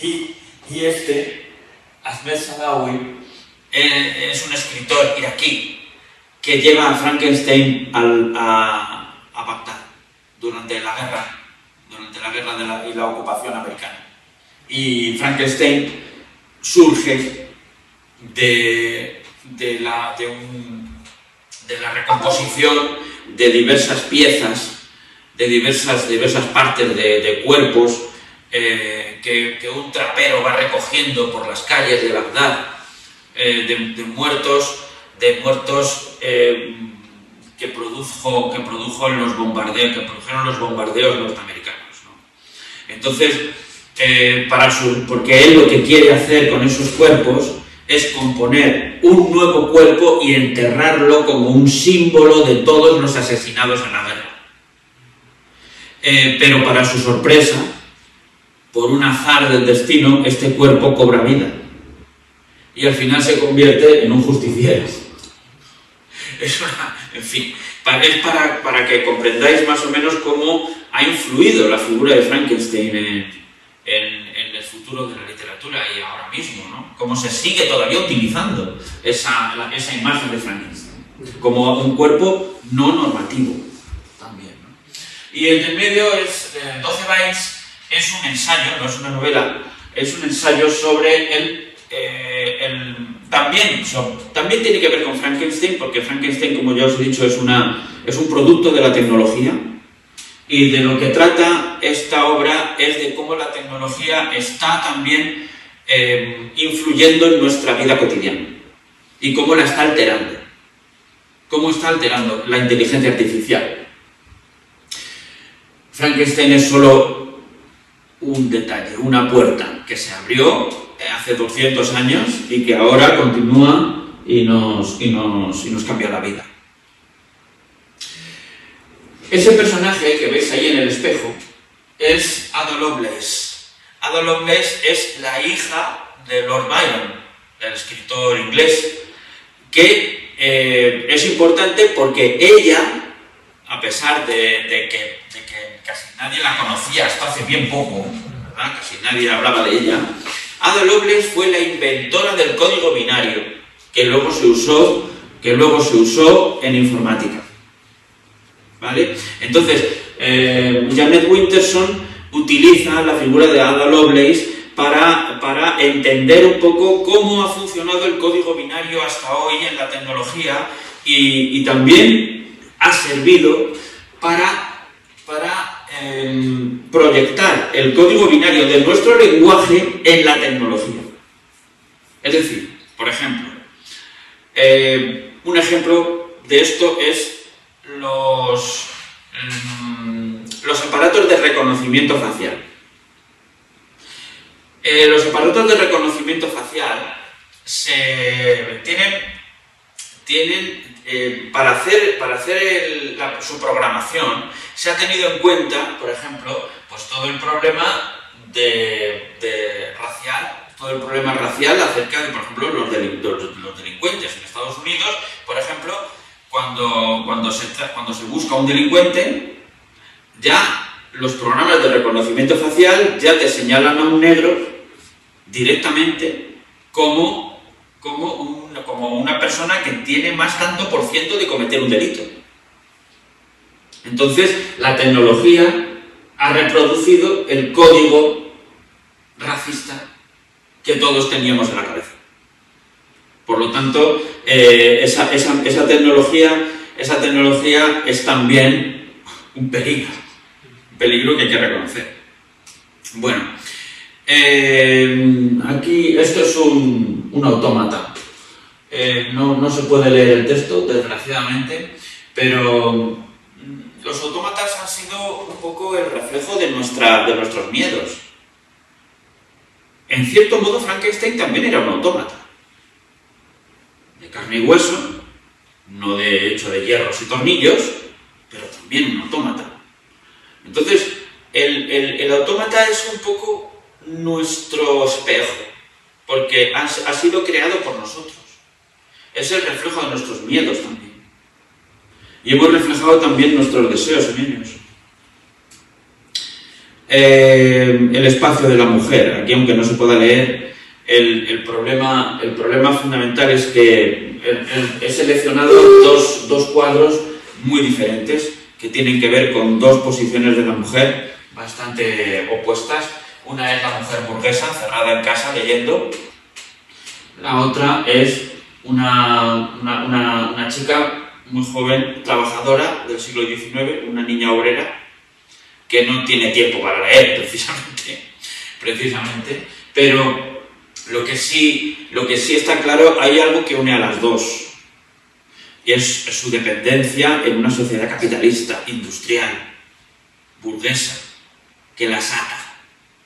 y, y, este, Ahmed Sadawi, es un escritor iraquí que lleva a Frankenstein a, a, Bagdad durante la guerra, durante la guerra y la ocupación americana. Y Frankenstein surge de, de, la, de, la recomposición de diversas piezas, de diversas, diversas partes de, cuerpos eh, que, un trapero va recogiendo por las calles de Bagdad, eh, de, muertos, de muertos eh, que, produjo, que produjo los bombardeos, que produjeron los bombardeos norteamericanos. Entonces, para su, porque él lo que quiere hacer con esos cuerpos es componer un nuevo cuerpo y enterrarlo como un símbolo de todos los asesinados en la guerra. pero para su sorpresa, por un azar del destino, este cuerpo cobra vida. Y al final se convierte en un justiciero. Es para, para, que comprendáis más o menos cómo ha influido la figura de Frankenstein en, el futuro de la literatura y ahora mismo, ¿no? Cómo se sigue todavía utilizando esa, esa imagen de Frankenstein como un cuerpo no normativo también. ¿no? Y el del medio es 12 eh, bytes es un ensayo, no es una novela, es un ensayo sobre el... Eh, también, también tiene que ver con Frankenstein, porque Frankenstein, como ya os he dicho, es, una, es un producto de la tecnología. Y de lo que trata esta obra es de cómo la tecnología está también eh, influyendo en nuestra vida cotidiana y cómo la está alterando. Cómo está alterando la inteligencia artificial. Frankenstein es solo un detalle, una puerta que se abrió hace 200 años y que ahora continúa y nos, y nos, y nos cambia la vida. Ese personaje que veis ahí en el espejo es Ada Lovelace. Ada Lovelace es la hija de Lord Byron, el escritor inglés, que eh, es importante porque ella, a pesar de que casi nadie la conocía hasta hace bien poco, ¿verdad? casi nadie hablaba de ella, Ada Lovelace fue la inventora del código binario, que luego se usó, que luego se usó en informática. ¿Vale? Entonces, eh, Janet Winterson utiliza la figura de Ada Lovelace para, para, entender un poco cómo ha funcionado el código binario hasta hoy en la tecnología y, también ha servido para, para proyectar el código binario de nuestro lenguaje en la tecnología. Es decir, por ejemplo, eh, un ejemplo de esto es los, mm, los aparatos de reconocimiento facial. Eh, los aparatos de reconocimiento facial se tienen, tienen eh, para hacer, para hacer su programación se ha tenido en cuenta, por ejemplo, pues todo el problema de, racial, todo el problema racial acerca de, por ejemplo, los, delincuentes en Estados Unidos, por ejemplo, cuando, cuando, se, cuando se busca un delincuente, ya los programas de reconocimiento facial ya te señalan a un negro directamente como, como como una persona que tiene más tanto por ciento de cometer un delito. Entonces, la tecnología ha reproducido el código racista que todos teníamos en la cabeza. Por lo tanto, eh, esa, tecnología, esa tecnología es también un peligro, un peligro que hay que reconocer. Bueno, eh, aquí esto es un, un autómata. Eh, no, se puede leer el texto, desgraciadamente, pero mm, los autómatas han sido un poco el reflejo de, nuestra, de nuestros miedos. En cierto modo, Frankenstein también era un autómata. De carne y hueso, no de hecho de hierros y tornillos, pero también un autómata. Entonces, el, el autómata es un poco nuestro espejo, porque ha, ha sido creado por nosotros es el reflejo de nuestros miedos también. Y hemos reflejado también nuestros deseos en ellos. Eh, el espacio de la mujer. Aquí, aunque no se pueda leer, el, problema, el problema fundamental es que he seleccionado dos, dos cuadros muy diferentes que tienen que ver con dos posiciones de la mujer bastante opuestas. Una es la mujer burguesa, cerrada en casa leyendo. La otra es una, una, chica muy joven, trabajadora del siglo XIX, una niña obrera, que no tiene tiempo para leer, precisamente. precisamente, pero lo que sí, lo que sí está claro, hay algo que une a las dos, y es su dependencia en una sociedad capitalista, industrial, burguesa, que las ata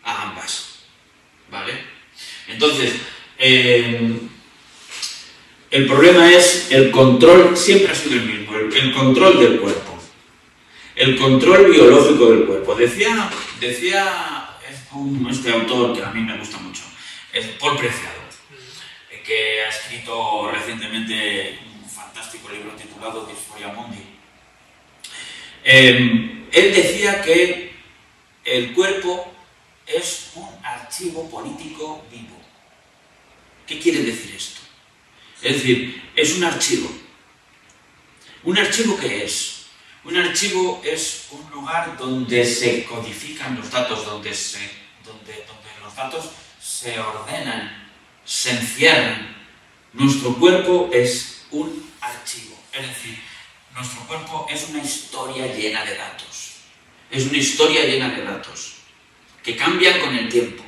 a ambas. ¿Vale? Entonces, eh, el problema es el control, siempre ha sido el mismo, el, control del cuerpo. El control biológico del cuerpo. Decía, decía este autor que a mí me gusta mucho, es Paul Preciado, que ha escrito recientemente un fantástico libro titulado Disforia Mundi. Eh, él decía que el cuerpo es un archivo político vivo. ¿Qué quiere decir esto? Es decir, es un archivo. ¿Un archivo qué es? Un archivo es un lugar donde se codifican los datos, donde, se, donde, donde los datos se ordenan, se encierran. Nuestro cuerpo es un archivo. Es decir, nuestro cuerpo es una historia llena de datos. Es una historia llena de datos que cambian con el tiempo.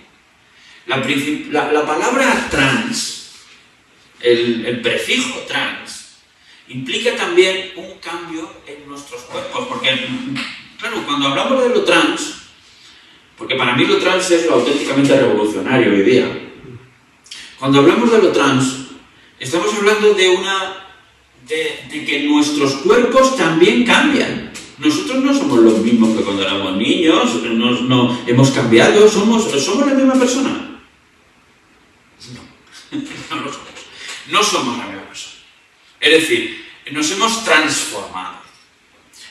La, la, la palabra trans el, prefijo trans implica también un cambio en nuestros cuerpos, porque, claro, cuando hablamos de lo trans, porque para mí lo trans es lo auténticamente revolucionario hoy día, cuando hablamos de lo trans, estamos hablando de una de, que nuestros cuerpos también cambian. Nosotros no somos los mismos que cuando éramos niños, no, hemos cambiado, somos, somos la misma persona. No, no lo somos no somos la misma persona. Es decir, nos hemos transformado.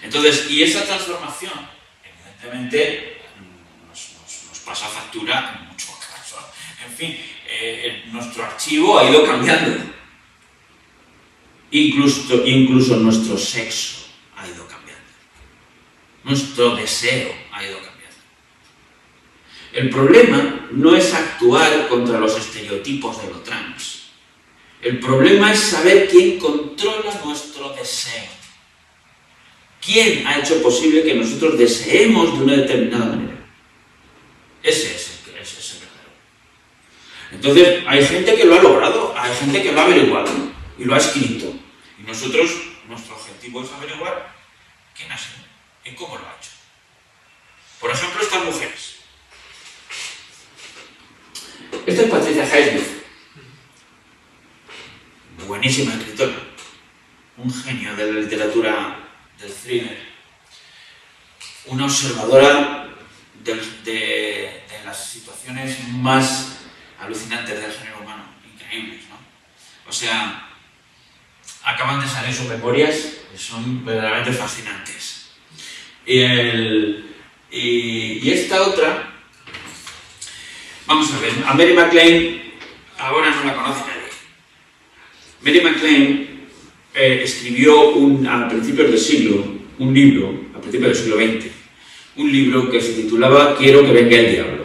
Entonces, y esa transformación, evidentemente, pasa factura en muchos casos. En fin, eh, nuestro archivo ha ido cambiando. Incluso, incluso nuestro sexo ha ido cambiando. Nuestro deseo ha ido cambiando. El problema no es actuar contra los estereotipos de lo trans el problema es saber quién controla nuestro deseo. ¿Quién ha hecho posible que nosotros deseemos de una determinada manera? Ese es el, ese es el verdadero. Entonces, hay gente que lo ha logrado, hay gente que lo ha averiguado y lo ha escrito. Y nosotros, nuestro objetivo es averiguar quién ha sido y cómo lo ha hecho. Por ejemplo, estas mujeres. Esta es Patricia Highsmith buenísima escritora, un genio de la literatura del thriller, una observadora de, las situaciones más alucinantes del género humano, increíbles, ¿no? O sea, acaban de salir sus memorias, son verdaderamente fascinantes. Y, y, esta otra, vamos a ver, a Mary MacLean ahora no la conoce nadie. Mary MacLean eh, escribió a principios del siglo un libro, a principios del siglo XX, un libro que se titulaba Quiero que venga el diablo.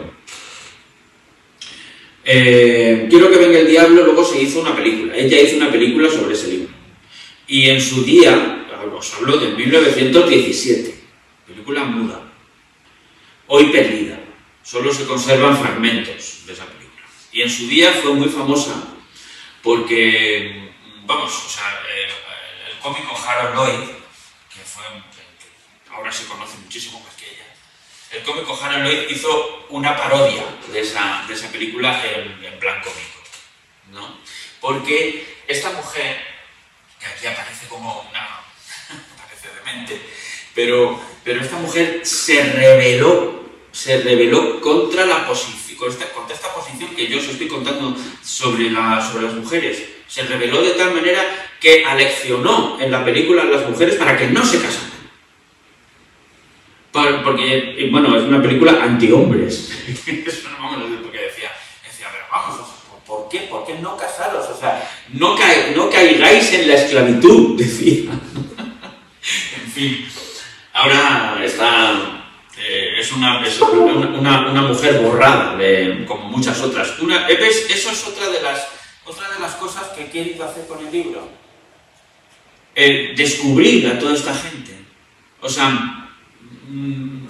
Eh, Quiero que venga el diablo, luego se hizo una película. Ella hizo una película sobre ese libro. Y en su día, os hablo de 1917, película muda, hoy perdida. Solo se conservan fragmentos de esa película. Y en su día fue muy famosa porque vamos, o sea, el cómico Harold Lloyd, que fue, ahora se conoce muchísimo más que ella, el cómico Harold Lloyd hizo una parodia de esa, de esa película en, plan cómico, ¿no? Porque esta mujer, que aquí aparece como una, parece demente, pero, pero esta mujer se rebeló, se rebeló contra la posición, contra esta posición que yo os estoy contando sobre, sobre las mujeres se reveló de tal manera que aleccionó en la película a las mujeres para que no se casaran. Porque, bueno, es una película anti-hombres. Eso porque decía, decía, pero vamos, ¿por qué? ¿Por qué no casaros? O sea, no, no caigáis en la esclavitud, decía. en fin, ahora está eh, es, una, una, una, mujer borrada, como muchas otras. Una, Eso es otra de las otra de las cosas que he querido hacer con el libro, descubrir a toda esta gente. O sea,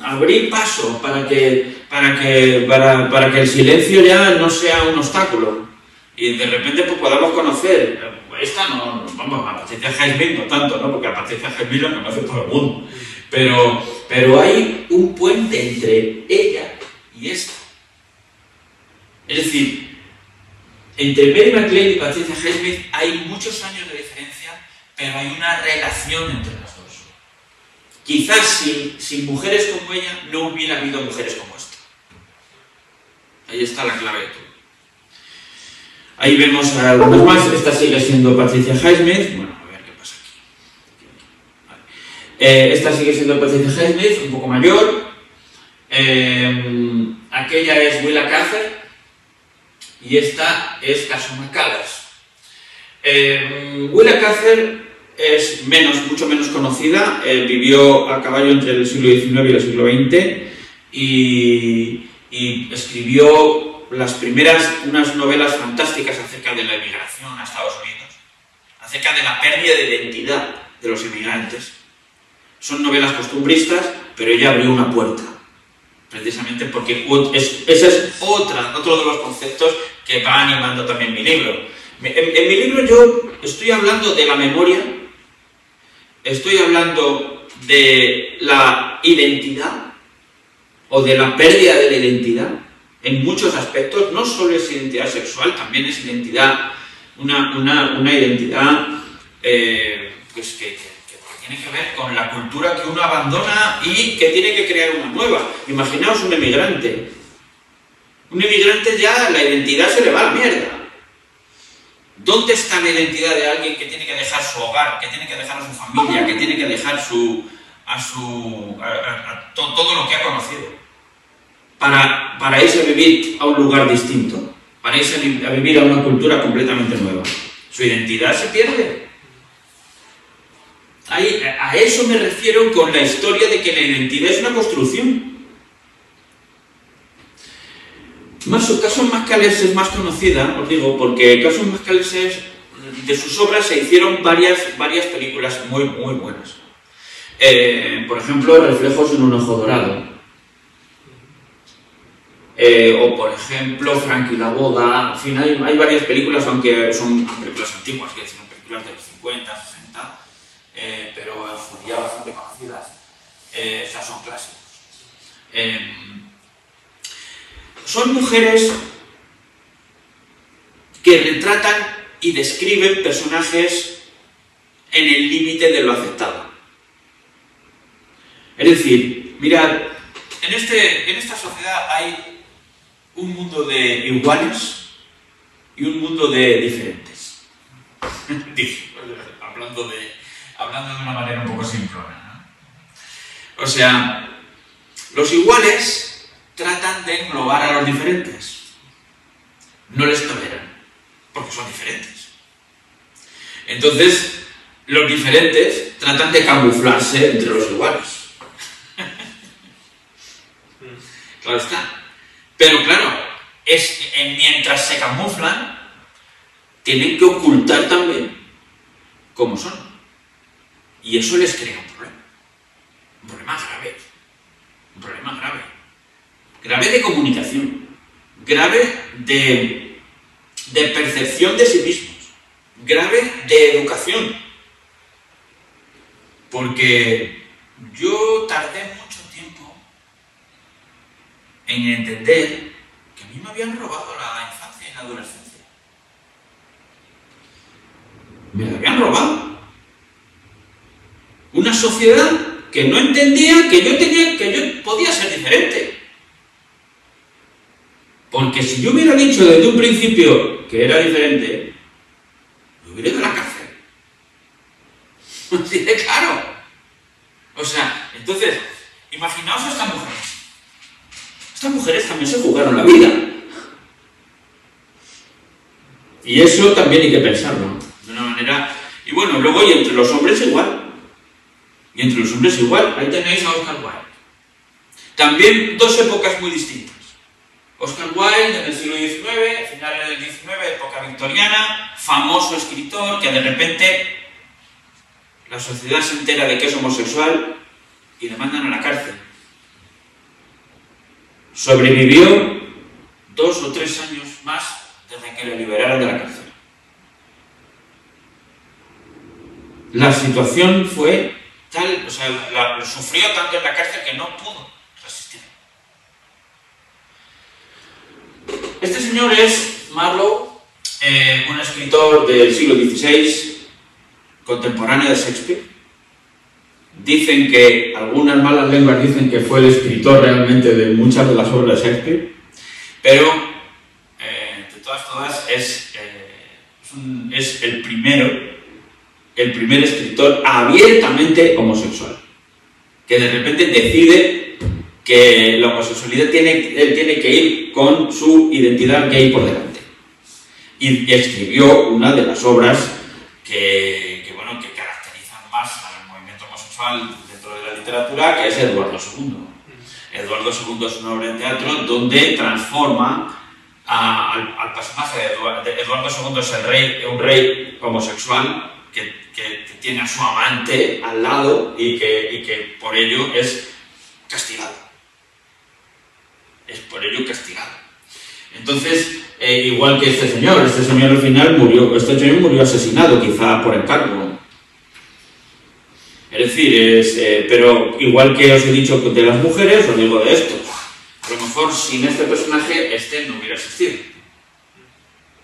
abrir paso para que, para, que, para, para que el silencio ya no sea un obstáculo y de repente pues podamos conocer, esta no, vamos, a Patricia Jaime no tanto, ¿no? porque a Patricia Jaime la conoce todo el mundo, pero, pero hay un puente entre ella y esta. Es decir, entre Mary McLean y Patricia Highsmith hay muchos años de diferencia, pero hay una relación entre las. Quizás sin, mujeres como ella no hubiera habido mujeres como esta. Ahí está la clave de todo. Ahí vemos a algunas más. Esta sigue siendo Patricia Highsmith. Bueno, a ver qué pasa aquí. Eh, esta sigue siendo Patricia Highsmith, un poco mayor. Eh, aquella es Willa Cather y esta es Casuma Callas. Eh, Willa Cather es menos, mucho menos conocida, eh, vivió a caballo entre el siglo XIX y el siglo XX y, y escribió las primeras, unas novelas fantásticas acerca de la emigración a Estados Unidos, acerca de la pérdida de identidad de los inmigrantes. Son novelas costumbristas, pero ella abrió una puerta, precisamente porque es, ese es otra, otro de los conceptos que va animando también mi libro. En, en mi libro yo estoy hablando de la memoria, estoy hablando de la identidad o de la pérdida de la identidad en muchos aspectos, no solo es identidad sexual, también es identidad, una, una, una identidad eh, pues que, que, tiene que ver con la cultura que uno abandona y que tiene que crear una nueva. Imaginaos un emigrante. Un emigrante ya la identidad se le va a la mierda. ¿Dónde está la identidad de alguien que tiene que dejar su hogar, que tiene que dejar a su familia, que tiene que dejar su, a su, a, a, a to, todo lo que ha conocido? para, para irse a vivir a un lugar distinto, para irse a vivir a una cultura completamente nueva. Su identidad se pierde. Ahí, a eso me refiero con la historia de que la identidad es una construcción. Más, Casos Mascales es más conocida, os digo, porque Casos Mascales es, de sus obras se hicieron varias, varias películas muy, muy buenas. Eh, por ejemplo, Reflejos en un ojo dorado, eh, o por ejemplo Frankie la boda, en fin, hay, varias películas, aunque son películas antiguas, que son películas de los 50, 60, eh, pero ya bastante conocidas, sea, son clásicos. Son mujeres que retratan y describen personajes en el límite de lo aceptado. Es decir, mirad, en, este, en esta sociedad hay un mundo de iguales y un mundo de diferentes. hablando, de, hablando de una manera un poco simplona. O sea, los iguales tratan de englobar a los diferentes. No les toleran, porque son diferentes. Entonces, los diferentes tratan de camuflarse entre los iguales. claro está. Pero claro, es, mientras se camuflan, tienen que ocultar también cómo son. Y eso les crea un problema. Un problema grave. Un problema grave. Grave de comunicación. Grave de, percepción de sí mismos. Grave de educación. Porque yo tardé mucho tiempo en entender que a mí me habían robado la infancia y la adolescencia. Me la habían robado. Una sociedad que no entendía que yo tenía, que yo podía ser diferente. Porque si yo hubiera dicho desde un principio que era diferente, me hubiera ido a la cárcel. Así de claro. O sea, entonces, imaginaos a esta mujer estas mujeres también se jugaron la vida. Y eso también hay que pensarlo, de una manera... Y bueno, luego y entre los hombres igual. Y entre los hombres igual. Ahí tenéis a Oscar Wilde. También dos épocas muy distintas. Oscar Wilde en el siglo XIX, finales del XIX, época victoriana, famoso escritor que de repente la sociedad se entera de que es homosexual y le mandan a la cárcel sobrevivió dos o tres años más desde que le liberaron de la cárcel. La situación fue tal, o sea, la, sufrió tanto en la cárcel que no pudo Este señor es Marlowe, eh, un escritor del siglo XVI, contemporáneo de Shakespeare. Dicen que, algunas malas lenguas dicen que fue el escritor realmente de muchas de las obras de Shakespeare, pero eh, de todas es, eh, es el primero el primer escritor abiertamente homosexual, que de repente decide que la homosexualidad tiene, tiene que ir con su identidad gay por delante. Y, escribió una de las obras que, bueno, que caracterizan más al movimiento homosexual dentro de la literatura, que es Eduardo II. Eduardo II es una obra de teatro donde transforma al, personaje de Eduardo, Eduardo II, es el rey, un rey homosexual que, tiene a su amante al lado y que, que por ello es castigado. Es por ello castigado. Entonces, eh, igual que este señor, este señor al final murió, este señor murió asesinado, quizá por encargo. Es decir, es, eh, pero igual que os he dicho de las mujeres, os digo de esto. A lo mejor sin este personaje, este no hubiera existido.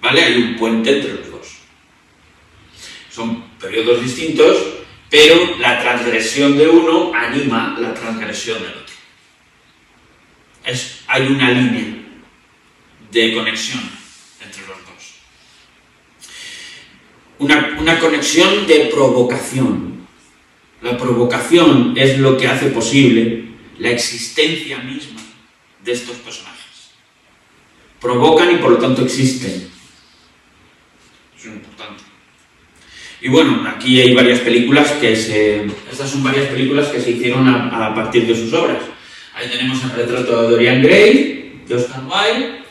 ¿Vale? Hay un puente entre los dos. Son periodos distintos, pero la transgresión de uno anima la transgresión del otro. Es, hay una línea de conexión entre los dos. Una, una conexión de provocación. La provocación es lo que hace posible la existencia misma de estos personajes. Provocan y por lo tanto existen. Eso es importante. Y bueno, aquí hay varias películas que se... Estas son varias películas que se hicieron a, partir de sus obras. Ahí tenemos el retrato de Dorian Gray, de Oscar Wilde,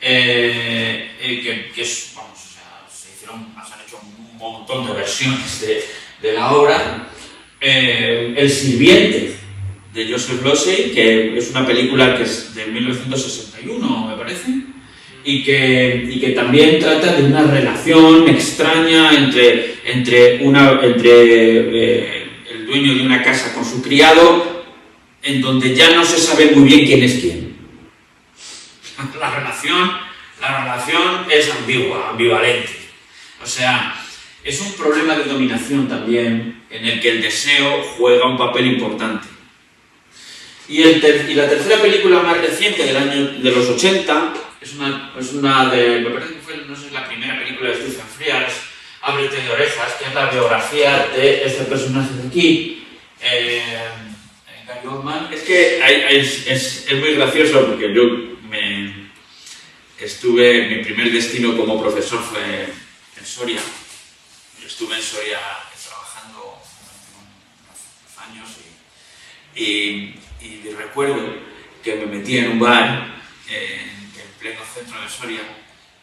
eh, eh, que, es, vamos, se, hicieron, se han hecho un montón de versiones de, de la obra. Eh, el sirviente, de Joseph Losey, que es una película que es de 1961, me parece, y que, y que también trata de una relación extraña entre, entre, una, entre eh, el dueño de una casa con su criado, en donde ya no se sabe muy bien quién es quién. La relación, la relación es ambigua, ambivalente. O sea, es un problema de dominación también en el que el deseo juega un papel importante. Y, el y la tercera película más reciente del año de los 80 es una, es una de, me parece que fue, no sé, la primera película de Stephen Frears, Ábrete de orejas, que es la biografía de este personaje de aquí, eh, Es que es, muy gracioso porque yo estuve, mi primer destino como profesor fue en Soria. Yo estuve en Soria trabajando unos años y, y, recuerdo que me metí en un bar. Eh, pleno centro de Soria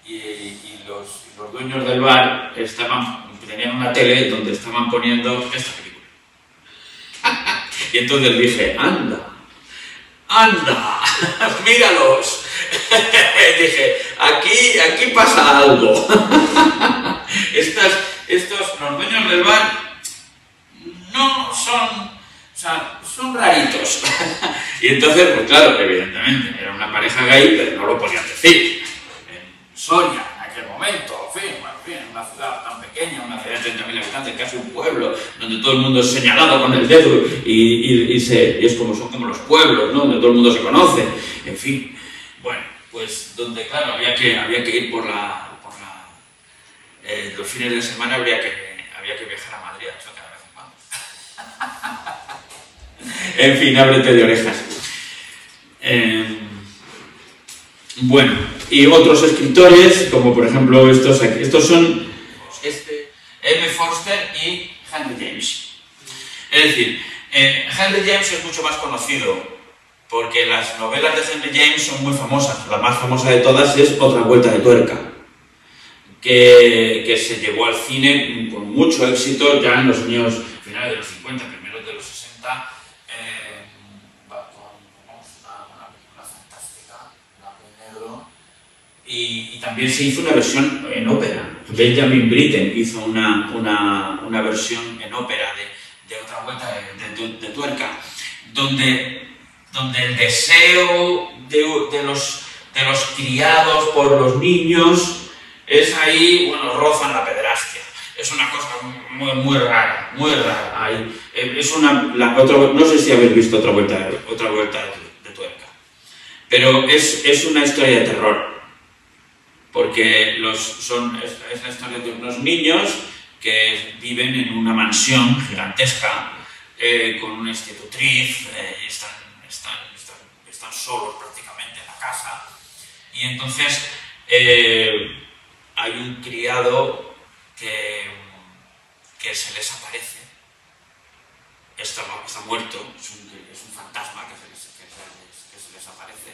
y, los, dueños del bar estaban, tenían una tele donde estaban poniendo esta película. Y entonces dije, anda, anda, míralos. dije, aquí, aquí pasa algo. Estas, estos, los dueños del bar no son, o sea, son raritos. y entonces, pues claro, evidentemente, era una pareja gay, pero no lo podían decir. En aquel momento, en fin, en fin, una ciudad tan pequeña, una ciudad de 30.000 habitantes, casi un pueblo, donde todo el mundo es señalado con el dedo y, se, es como son como los pueblos, ¿no? Donde todo el mundo se conoce, en fin. Bueno, pues donde, claro, había que, había que ir por la... Por la eh, los fines de semana habría que, había que viajar a Madrid, a cada vez en cuando. en fin, ábrete de orejas. Eh, bueno, y otros escritores, como por ejemplo estos aquí, estos son este, M. Forster y Henry James. Es decir, eh, Henry James es mucho más conocido porque las novelas de Henry James son muy famosas. La más famosa de todas es Otra Vuelta de Tuerca, que, que se llevó al cine con mucho éxito ya en los años finales de los 50, primeros de los 60 y, también se hizo una versión en ópera. Benjamin Britten hizo una, una, una versión en ópera de, de otra vuelta de, tuerca, donde, donde el deseo de, los, de los criados por los niños es ahí, bueno, rozan la pederastia. Es una cosa muy, muy rara, muy rara. Ahí. Eh, es una, la, no sé si habéis visto otra vuelta, otra vuelta de, tuerca, pero es, es una historia de terror porque son, es, la historia de unos niños que viven en una mansión gigantesca eh, con una institutriz, eh, están, están, están, solos prácticamente en la casa, y entonces eh, hay un criado que, que se les aparece, está, está muerto, es un, es un fantasma que se, les, que se les aparece,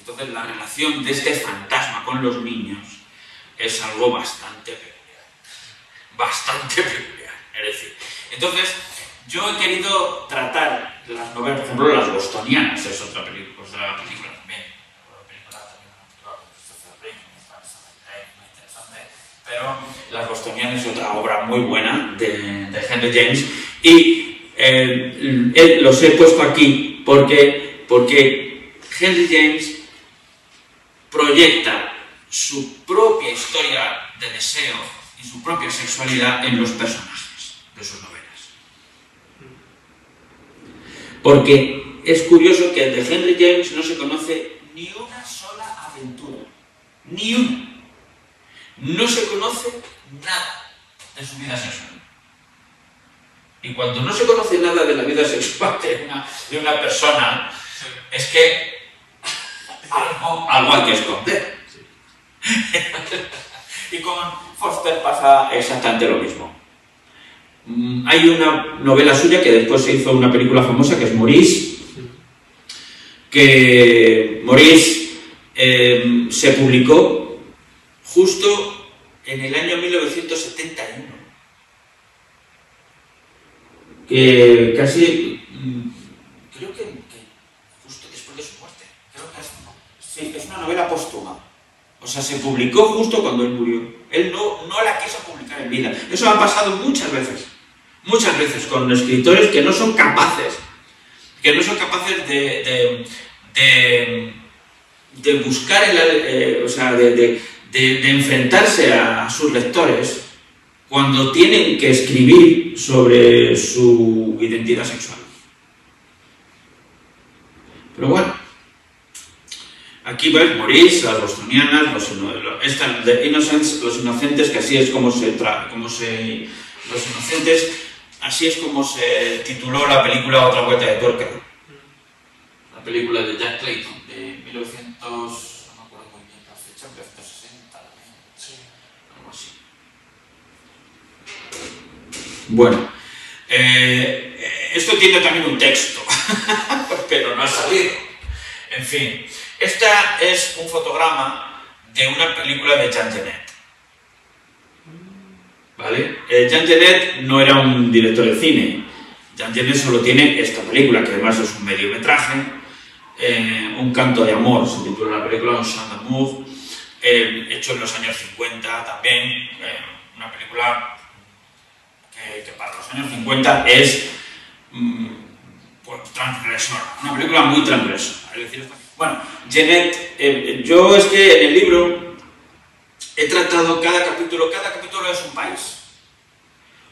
entonces la relación de este fantasma con los niños es algo bastante peculiar. Bastante peculiar. Es decir, entonces yo he querido tratar las novelas, por ejemplo, las bostonianas, es otra película, otra película también. Pero Las Bostonianas es otra obra muy buena de, Henry James y eh, los he puesto aquí porque, porque Henry James proyecta su propia historia de deseo y su propia sexualidad en los personajes de sus novelas. Porque es curioso que de Henry James no se conoce ni una sola aventura, ni una. No se conoce nada de su vida sexual. Y cuando no se conoce nada de la vida sexual de una, de una persona, es que algo, hay que esconder. y con Foster pasa exactamente lo mismo. Mm, hay una novela suya que después se hizo una película famosa que es Maurice, que Maurice eh, se publicó justo en el año 1971. Que casi mm, es una novela póstuma. O sea, se publicó justo cuando él murió. Él no, no la quiso publicar en vida. Eso ha pasado muchas veces. Muchas veces con escritores que no son capaces, que no son capaces de, de, buscar, el, eh, o sea, de, enfrentarse a, a sus lectores cuando tienen que escribir sobre su identidad sexual. Pero bueno, Aquí ves Maurice, las bostonianas, los, esta, The Innocents, los inocentes, que así es como se, como se... Los inocentes, así es como se tituló la película Otra vuelta de tuerca. La película de Jack Clayton, de 1900... no me acuerdo muy bien la fecha, 1960 también. Sí. Algo así. Bueno, eh, esto tiene también un texto, pero no ha salido. En fin, esta es un fotograma de una película de Jean Genet. ¿Vale? Eh, Jean Genet no era un director de cine. Jean Genet solo tiene esta película, que además es un mediometraje, eh, Un canto de amor, se titula la película, Un chant d'amour, eh, hecho en los años 50 también, una película que, para los años 50 es mm, pues, transgresora, una película muy transgresora. Es decir, bueno, Jeanette, yo es que en el libro he tratado cada capítulo, cada capítulo es un país.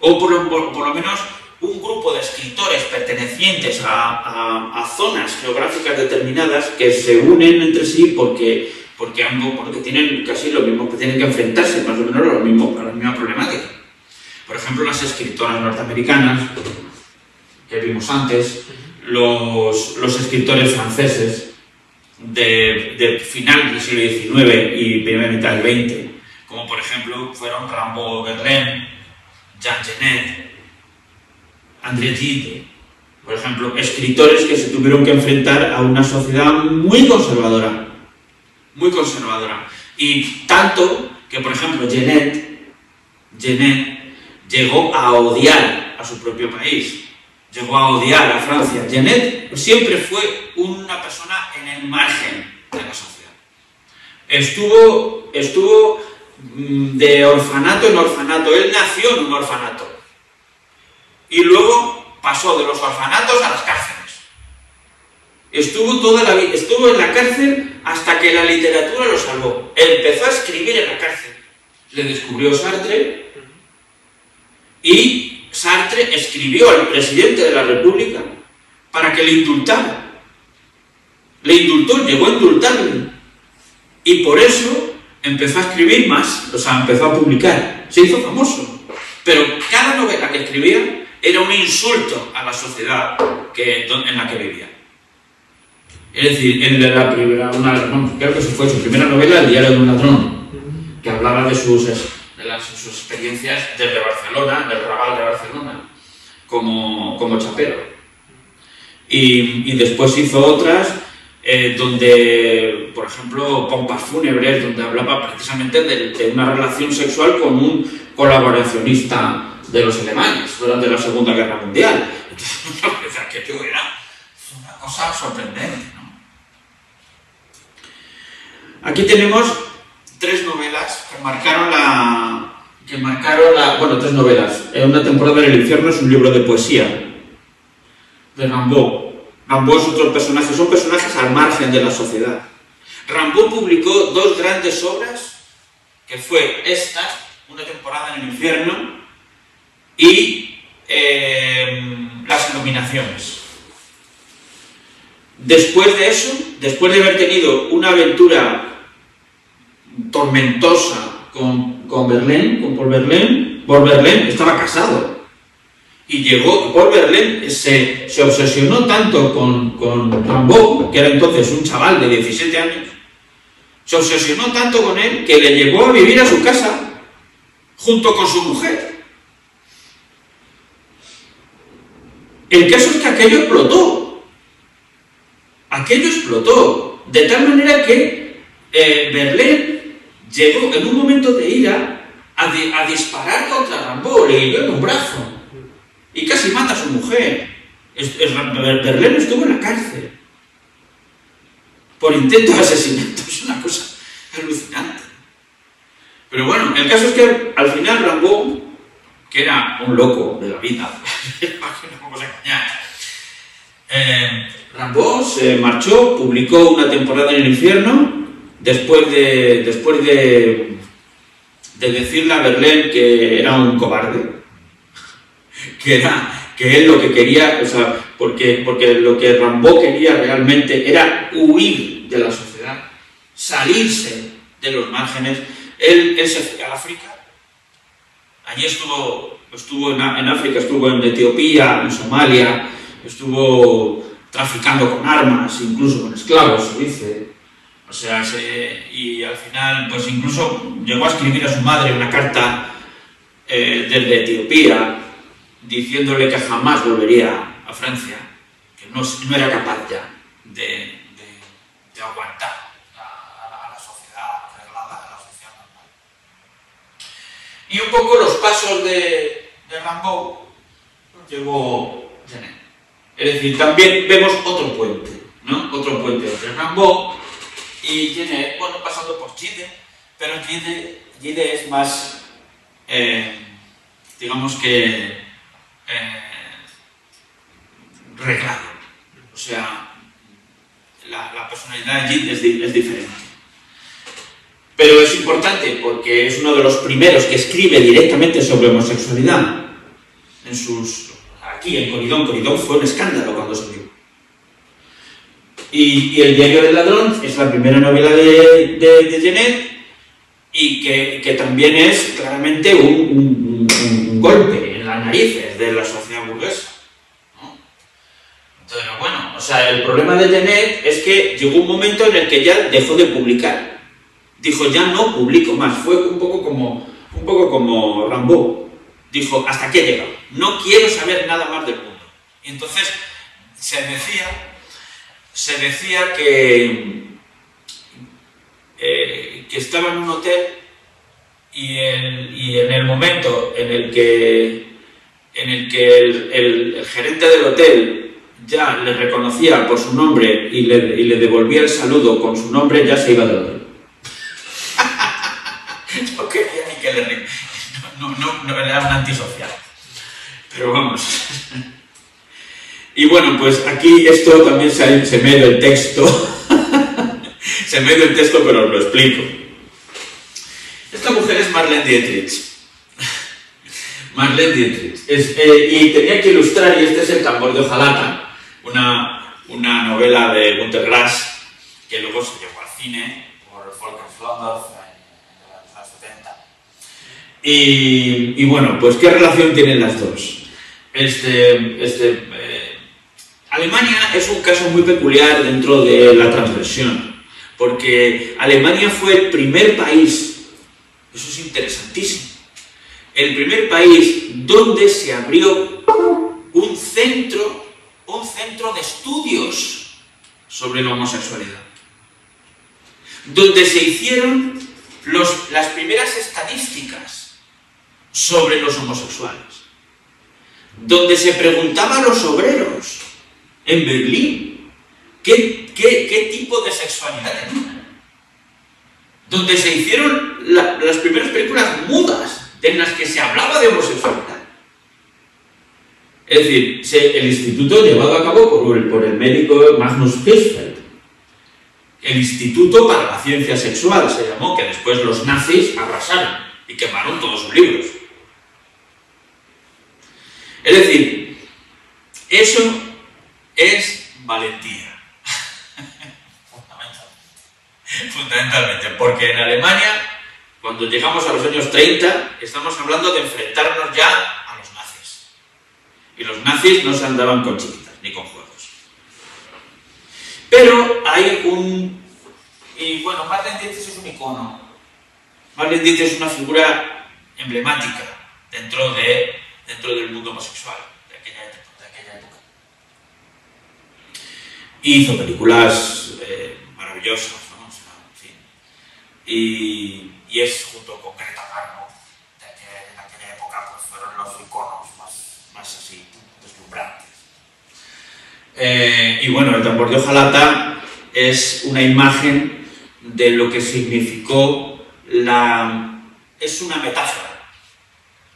O por, lo menos un grupo de escritores pertenecientes a, zonas geográficas determinadas que se unen entre sí porque, porque, tienen casi lo mismo, que tienen que enfrentarse más o menos a, lo la misma problemática. Por ejemplo, las escritoras norteamericanas, que vimos antes, los escritores franceses, de, final del siglo XIX y primera mitad del XX, como por ejemplo fueron Rambo Verlaine, Jean Genet, André Gide, por ejemplo, escritores que se tuvieron que enfrentar a una sociedad muy conservadora, muy conservadora. Y tanto que, por ejemplo, Genet, Genet llegó a odiar a su propio país, llegó a odiar a Francia. Genet siempre fue una persona en el margen de la sociedad. Estuvo, estuvo mm, de orfanato en orfanato. Él nació en un orfanato. Y luego pasó de los orfanatos a las cárceles. Estuvo toda la estuvo en la cárcel hasta que la literatura lo salvó. Empezó a escribir en la cárcel. Le descubrió Sartre y Sartre escribió al presidente de la República para que le indultara. Le indultó, llegó a indultarle. Y por eso empezó a escribir más, o sea, empezó a publicar. Se hizo famoso. Pero cada novela que escribía era un insulto a la sociedad que, en la que vivía. Es decir, en la primera, una, creo que fue su primera novela, El diario de un ladrón, que hablaba de sus, de sus experiencias desde Barcelona, del Raval de Barcelona, como, como chapero. Y, después hizo otras eh, donde, por ejemplo, Pompas Fúnebres, donde hablaba precisamente de, una relación sexual con un colaboracionista de los alemanes durante la Segunda Guerra Mundial. Entonces, aquello era una cosa sorprendente. Aquí tenemos tres novelas que marcaron la... que marcaron la... bueno, tres novelas. En una temporada del infierno es un libro de poesía de Rimbaud. Rimbaud es otro personaje, son personajes al margen de la sociedad. Rimbaud publicó dos grandes obras, que fue esta, Una temporada en el infierno, y eh, Las iluminaciones. Después de eso, después de haber tenido una aventura tormentosa con, con Berlín, con Paul Verlaine, Paul Verlaine estaba casado. Y llegó, Paul Verlaine se, se obsesionó tanto con, con Rimbaud, que era entonces un chaval de 17 años, se obsesionó tanto con él que le llevó a vivir a su casa junto con su mujer. El caso es que aquello explotó. Aquello explotó. De tal manera que eh, Berlín llegó en un momento de ira a, di a disparar contra Rambo, le hirió en un brazo y casi mata a su mujer. Berlín estuvo en la cárcel por intento de asesinato. Es una cosa alucinante. Pero bueno, el caso es que al final Rambo, que era un loco de la vida, no eh, se marchó, publicó una temporada en el infierno después de, después de, de decirle a Berlín que era un cobarde, que, era, que él lo que quería, o sea, porque, porque lo que Rambo quería realmente era huir de la sociedad, salirse de los márgenes. Él, él se fue a África, allí estuvo, estuvo en, en África, estuvo en Etiopía, en Somalia, estuvo traficando con armas, incluso con esclavos, se dice, o sea, se, y al final, pues incluso llegó a escribir a su madre una carta eh, desde Etiopía diciéndole que jamás volvería a Francia, que no, era capaz ya de, aguantar a, la sociedad reglada, a la sociedad normal. Y un poco los pasos de, de Rambo llegó Genet. Es decir, también vemos otro puente, ¿no? Otro puente entre Rambo y tiene, bueno, pasando por Chile, pero Chile es más, eh, digamos que, eh, reglado. O sea, la, personalidad de Chile es, di, es diferente. Pero es importante porque es uno de los primeros que escribe directamente sobre homosexualidad en sus aquí en Coridón. Coridón fue un escándalo cuando salió. Y, y, El diario del ladrón es la primera novela de, de, de Genet y que, que, también es claramente un, un, un, un, golpe en las narices de la sociedad burguesa. ¿no? Entonces, bueno, o sea, el problema de Genet es que llegó un momento en el que ya dejó de publicar. Dijo, ya no publico más. Fue un poco como, un poco como Rambo. Dijo, hasta aquí he llegado. No quiero saber nada más del mundo. Y entonces se decía se decía que, eh, que estaba en un hotel y, el, y, en el momento en el que, en el, que el, gerente del hotel ya le reconocía por su nombre y le, y le devolvía el saludo con su nombre, ya se iba del hotel. no quería ni que le... No, no, no, era antisocial. Pero vamos. Y bueno, pues aquí esto también se, se me el texto. se me el texto, pero os lo explico. Esta mujer es Marlene Dietrich. Marlene Dietrich. Eh, y tenía que ilustrar, y este es el tambor de hojalata, una, una novela de Gunter Grass, que luego se llevó al cine por Volker London en los años 70. Y, y, bueno, pues ¿qué relación tienen las dos? Este, este, eh, Alemania es un caso muy peculiar dentro de la transgresión, porque Alemania fue el primer país, eso es interesantísimo, el primer país donde se abrió un centro, un centro de estudios sobre la homosexualidad, donde se hicieron las primeras estadísticas sobre los homosexuales, donde se preguntaba a los obreros en Berlín qué, qué, qué tipo de sexualidad tenían, donde se hicieron la, las primeras películas mudas en las que se hablaba de homosexualidad. Es decir, el instituto llevado a cabo por el, por el médico Magnus Hirschfeld. El Instituto para la Ciencia Sexual se llamó, que después los nazis arrasaron y quemaron todos sus libros. Es decir, eso es valentía. Fundamentalmente, porque en Alemania cuando llegamos a los años 30, estamos hablando de enfrentarnos ya a los nazis. Y los nazis no se andaban con chiquitas, ni con juegos. Pero hay un... Y bueno, Marlene Dietrich es un icono. Marlene Dietrich es una figura emblemática dentro, de, dentro del mundo homosexual de aquella, época. Y hizo películas eh, maravillosas, ¿no? Y es junto con Greta Garbo, de que en aquella época pues, fueron los iconos más, más así deslumbrantes. Eh, y bueno, el tambor de hojalata es una imagen de lo que significó la... es una metáfora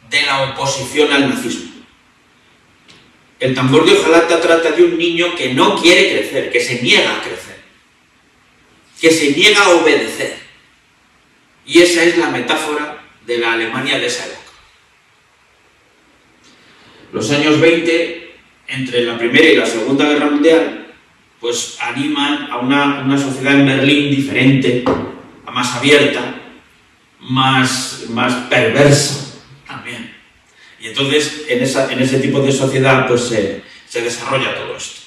de la oposición al nazismo. El tambor de hojalata trata de un niño que no quiere crecer, que se niega a crecer, que se niega a obedecer y esa es la metáfora de la Alemania de esa época. Los años 20, entre la Primera y la Segunda Guerra Mundial, pues animan a una, sociedad en Berlín diferente, más abierta, más, más perversa también. Y entonces en, esa, en ese tipo de sociedad pues se, desarrolla todo esto.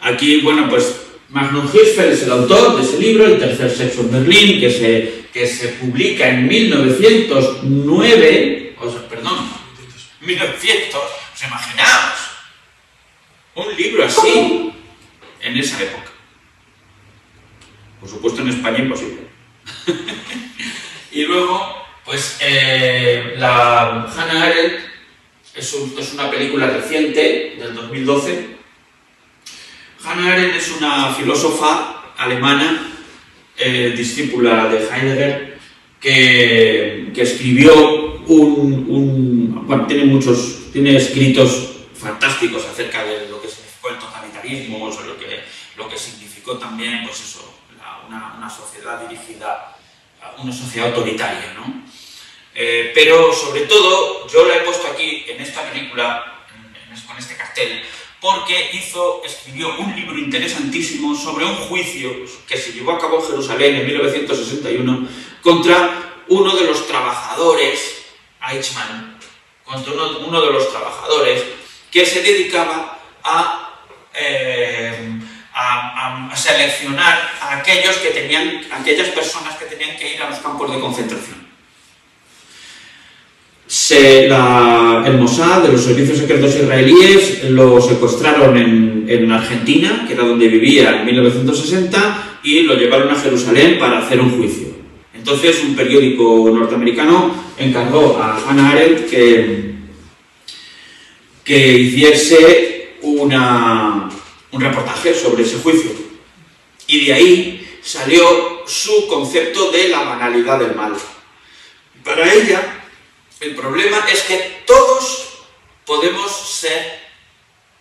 Aquí, bueno, pues Magnus Hirschfeld es el autor de ese libro, El tercer sexo en Berlín, que se, que se publica en 1909, o sea, perdón, 1900, os imaginaos, un libro así en esa época. Por supuesto en España imposible. y luego, pues eh, la Hannah Arendt es, es una película reciente del 2012 Hannah Arendt es una filósofa alemana, eh, discípula de Heidegger, que, escribió un, tiene muchos, tiene escritos fantásticos acerca de lo que significó el totalitarismo, o lo que, lo que significó también, pues eso, una, sociedad dirigida, una sociedad autoritaria, ¿no? Eh, pero sobre todo, yo la he puesto aquí en esta película, con este cartel, porque hizo, escribió un libro interesantísimo sobre un juicio que se llevó a cabo en Jerusalén en 1961 contra uno de los trabajadores, Eichmann, contra uno, de los trabajadores que se dedicaba a, eh, a, seleccionar a aquellos que tenían, aquellas personas que tenían que ir a los campos de concentración el Mossad, de los servicios secretos israelíes, lo secuestraron en, en, Argentina, que era donde vivía en 1960, y lo llevaron a Jerusalén para hacer un juicio. Entonces, un periódico norteamericano encargó a Hannah Arendt que, que hiciese una, un reportaje sobre ese juicio. Y de ahí salió su concepto de la banalidad del mal. Para ella, El problema es que todos podemos ser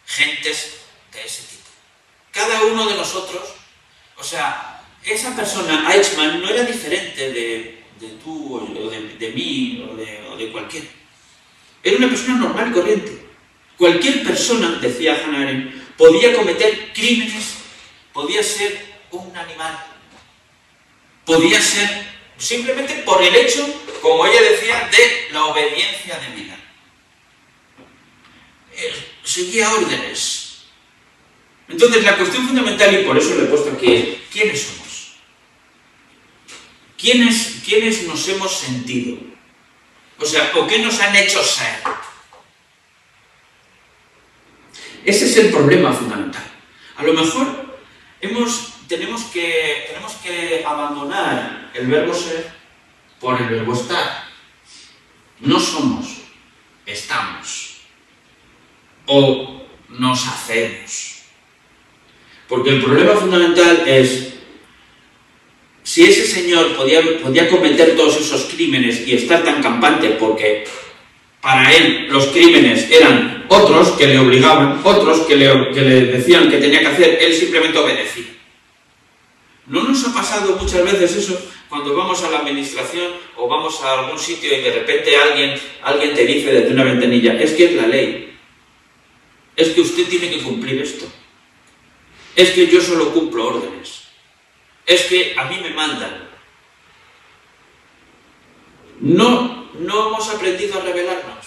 gentes de ese tipo. Cada uno de nosotros, o sea, esa persona, Eichmann, no era diferente de, tú o de, mí o de, o de cualquiera. Era una persona normal y corriente. Cualquier persona, decía Hannah podía cometer crímenes, podía ser un animal, podía ser simplemente por el hecho, como ella decía, de la obediencia de vida. Seguía órdenes. Entonces la cuestión fundamental, y por eso le he puesto aquí, es ¿quiénes somos? ¿Quiénes, ¿Quiénes nos hemos sentido? O sea, ¿o qué nos han hecho ser? Ese es el problema fundamental. A lo mejor tenemos, que, tenemos que abandonar el verbo ser por el verbo estar. No somos, estamos. O nos hacemos. Porque el problema fundamental es, si ese señor podía, podía cometer todos esos crímenes y estar tan campante porque para él los crímenes eran otros que le obligaban, otros que le, decían que tenía que hacer, él simplemente obedecía. ¿No nos ha pasado muchas veces eso cuando vamos a la administración o vamos a algún sitio y de repente alguien, alguien te dice desde una ventanilla, es que es la ley, es que usted tiene que cumplir esto, es que yo solo cumplo órdenes, es que a mí me mandan. No no hemos aprendido a revelarnos.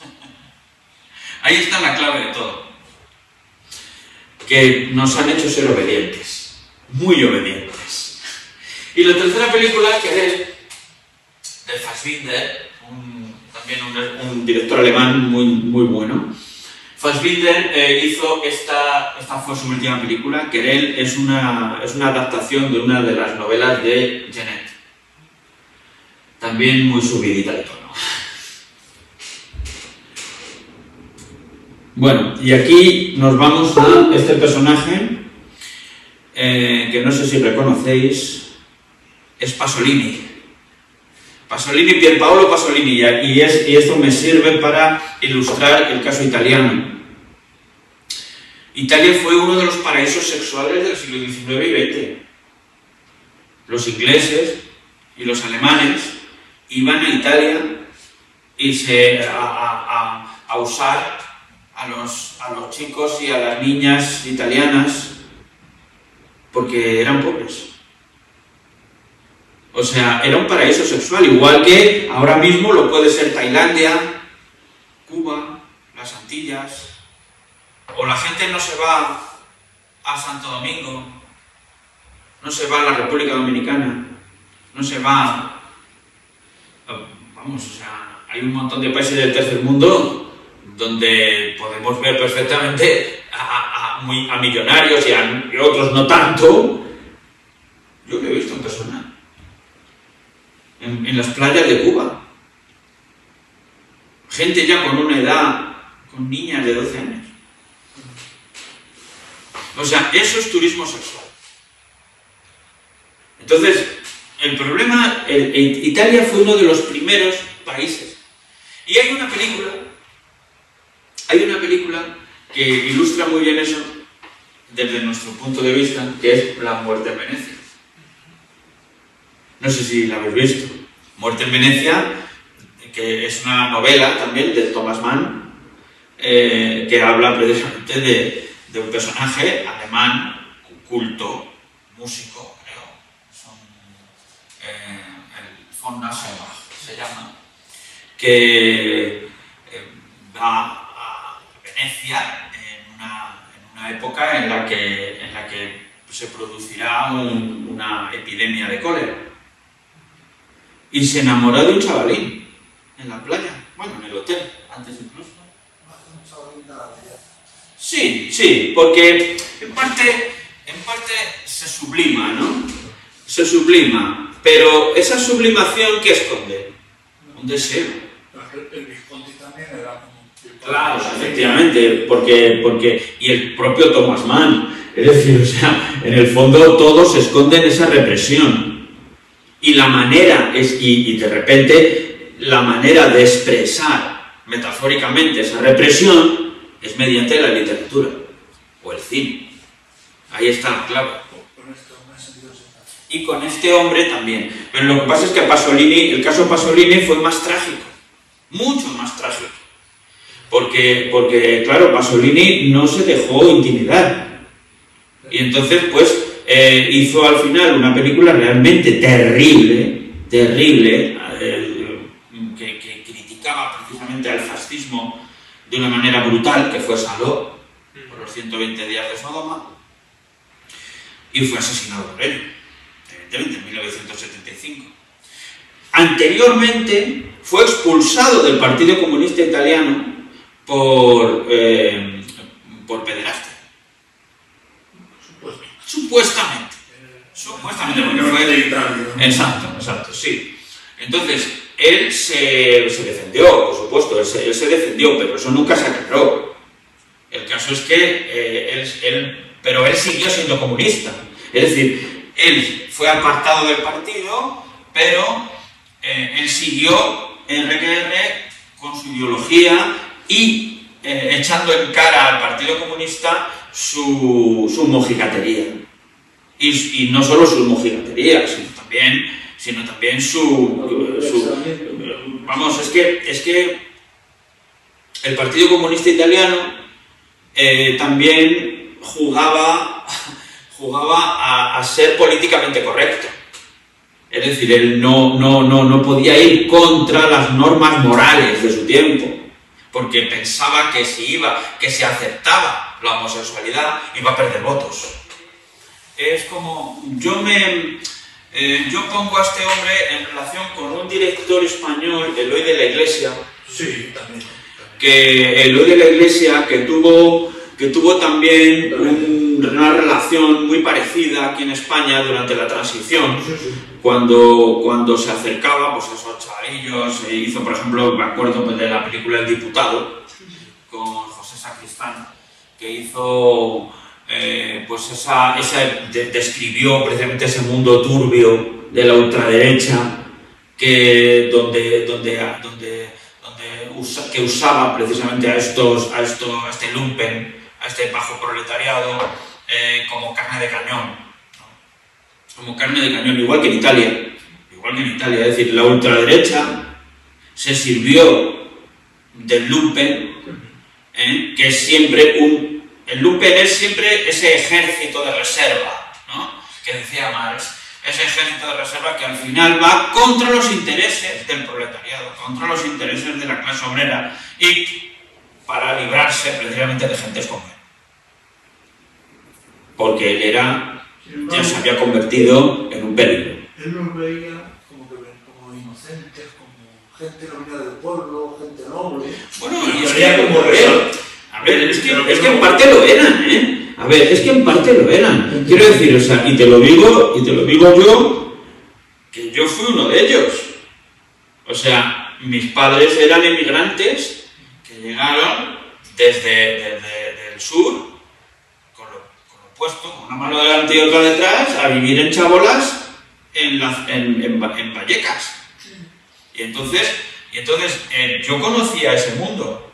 Ahí está la clave de todo. Que nos han hecho ser obedientes, muy obedientes. Y la tercera película, que es de Fassbinder, también un, director alemán muy, muy bueno. Fassbinder eh, hizo esta, esta fue su última película, que es una, es una adaptación de una de las novelas de Genet también muy subidita de tono. Bueno, y aquí nos vamos a este personaje, eh, que no sé si reconocéis, es Pasolini. Pasolini, Pierpaolo Pasolini, y, es, y esto me sirve para ilustrar el caso italiano. Italia fue uno de los paraísos sexuales del siglo XIX y XX. Los ingleses y los alemanes iban a Italia y se, a, usar a los, a los chicos y a las niñas italianas porque eran pobres. O sea, era un paraíso sexual, igual que ahora mismo lo puede ser Tailandia, Cuba, las Antillas, o la gente no se va a Santo Domingo, no se va a la República Dominicana, no se va vamos, o sea, hay un montón de países del tercer mundo donde podemos ver perfectamente a, millonarios y a otros no tanto. Yo lo he visto en persona. En, en las playas de Cuba. Gente ya con una edad, con niñas de 12 años. O sea, eso es turismo sexual. Entonces, el problema, Italia fue uno de los primeros países. Y hay una película, hay una película que ilustra muy bien eso desde nuestro punto de vista, que es La muerte en Venecia. No sé si la habéis visto. Muerte en Venecia, que es una novela también de Thomas Mann, eh, que habla precisamente de, de un personaje alemán, culto, músico, el von se llama, que eh, va a Venecia en una, época en la que, en la que se producirá una epidemia de cólera. Y se enamora de un chavalín en la playa, bueno, en el hotel, antes incluso. Sí, sí, porque en parte, en parte se sublima, ¿no? Se sublima. Pero esa sublimación, ¿qué esconde? Un deseo. El Visconti también era Claro, efectivamente, porque, porque, y el propio Thomas Mann, es decir, o sea, en el fondo todo se esconde en esa represión. Y la manera es, y, de repente la manera de expresar metafóricamente esa represión es mediante la literatura o el cine. Ahí está la clave. Y con este hombre también. Pero lo que pasa es que Pasolini, el caso Pasolini fue más trágico, mucho más trágico. Porque, porque claro, Pasolini no se dejó intimidar. Y entonces, pues, eh, hizo al final una película realmente terrible, terrible, que, que, criticaba precisamente al fascismo de una manera brutal, que fue Saló, por los 120 días de Sodoma, y fue asesinado por él, en 1975. Anteriormente fue expulsado del Partido Comunista Italiano por, eh, por pederastia. Supuestamente. Supuestamente, porque fue... Exacto, exacto, sí. Entonces, él se, se defendió, por supuesto, él se, él se, defendió, pero eso nunca se aclaró. El caso es que eh, él, él, pero él siguió siendo comunista. Es decir, él fue apartado del partido, pero eh, él siguió en RQR con su ideología y eh, echando en cara al Partido Comunista su, su mojigatería. Y, no solo su mojigatería, sino también, sino también su, su, Vamos, es que, es que el Partido Comunista Italiano eh, también jugaba, jugaba a, a, ser políticamente correcto. Es decir, él no, no, no, no podía ir contra las normas morales de su tiempo porque pensaba que si iba, que si aceptaba la homosexualidad, iba a perder votos. Es como, yo me, eh, yo pongo a este hombre en relación con un director español, Eloy de la Iglesia, sí, también, que Eloy de la Iglesia, que tuvo, que tuvo también un, una relación muy parecida aquí en España durante la transición. Cuando, cuando se acercaba pues, a esos chavalillos, e hizo, por ejemplo, me acuerdo pues, de la película El Diputado, con José Sacristán, que hizo, eh, pues esa, esa de, describió precisamente ese mundo turbio de la ultraderecha, que, donde, donde, donde, donde usa, que usaba precisamente a, estos, a, estos, a este lumpen, este bajo proletariado, eh, como carne de cañón como carne de cañón, igual que en Italia, igual que en Italia, es decir, la ultraderecha se sirvió del lumpen, ¿eh? que es siempre un... El lumpen es siempre ese ejército de reserva, ¿no? que decía Marx, ese ejército de reserva que al final va contra los intereses del proletariado, contra los intereses de la clase obrera y para librarse precisamente de gentes como él. Porque él era ya se había convertido en un peligro. Él nos veía como, que, como inocentes, como gente venía del pueblo, gente noble. Bueno, y que, como ver, a ver, es que, es que en parte lo eran, ¿eh? A ver, es que en parte lo eran. Quiero decir, o sea, y te lo digo, y te lo digo yo, que yo fui uno de ellos. O sea, mis padres eran emigrantes que llegaron desde, desde el sur puesto una mano delante y otra detrás a vivir en chabolas en, la, en, en, en Vallecas. Y entonces, y entonces eh, yo conocía ese mundo.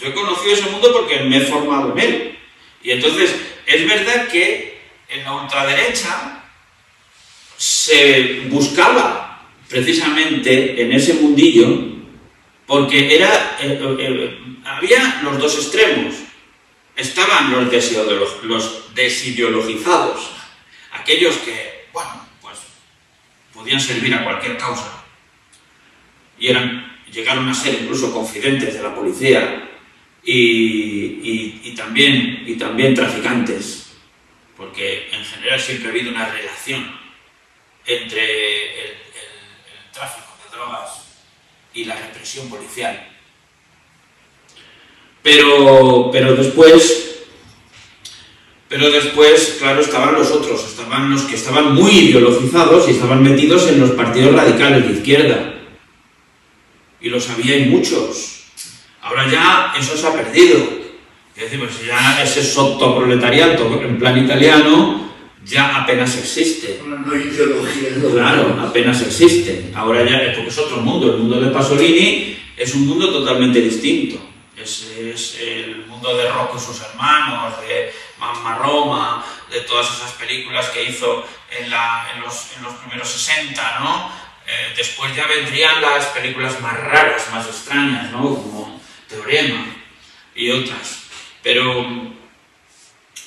Yo he conocido ese mundo porque me he formado en él. Y entonces es verdad que en la ultraderecha se buscaba precisamente en ese mundillo porque era, eh, eh, había los dos extremos estaban los, desideolo los desideologizados, aquellos que, bueno, pues podían servir a cualquier causa y eran, llegaron a ser incluso confidentes de la policía y, también, traficantes, porque en general siempre ha habido una relación entre el tráfico de drogas y la represión policial. Pero, pero después, pero después, claro, estaban los otros, estaban los que estaban muy ideologizados y estaban metidos en los partidos radicales de izquierda. Y los había y muchos. Ahora ya eso se ha perdido. Es decir, pues ya ese sotoproletariato en plan italiano ya apenas existe. No hay ideología. No Claro, apenas existe. Ahora ya, porque es otro mundo. El mundo de Pasolini es un mundo totalmente distinto. Es, el mundo de Rocco y sus hermanos, de Mamma Roma, de todas esas películas que hizo en los primeros 60, ¿no? Eh, después ya vendrían las películas más raras, más extrañas, ¿no? Como Teorema y otras. Pero,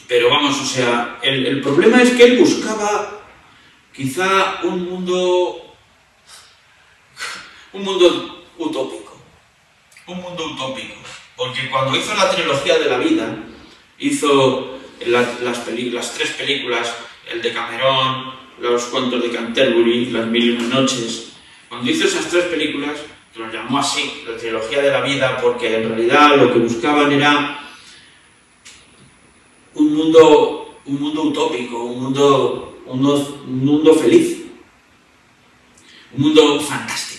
pero vamos, o sea, el, el problema es que él buscaba quizá un mundo un mundo utópico un mundo utópico porque cuando hizo la trilogía de la vida hizo la- las, las tres películas el de Camerón los cuentos de Canterbury las mil y una noches cuando hizo esas tres películas lo llamó así la trilogía de la vida porque en realidad lo que buscaban era un mundo, un mundo utópico, un un mundo feliz, un mundo fantástico.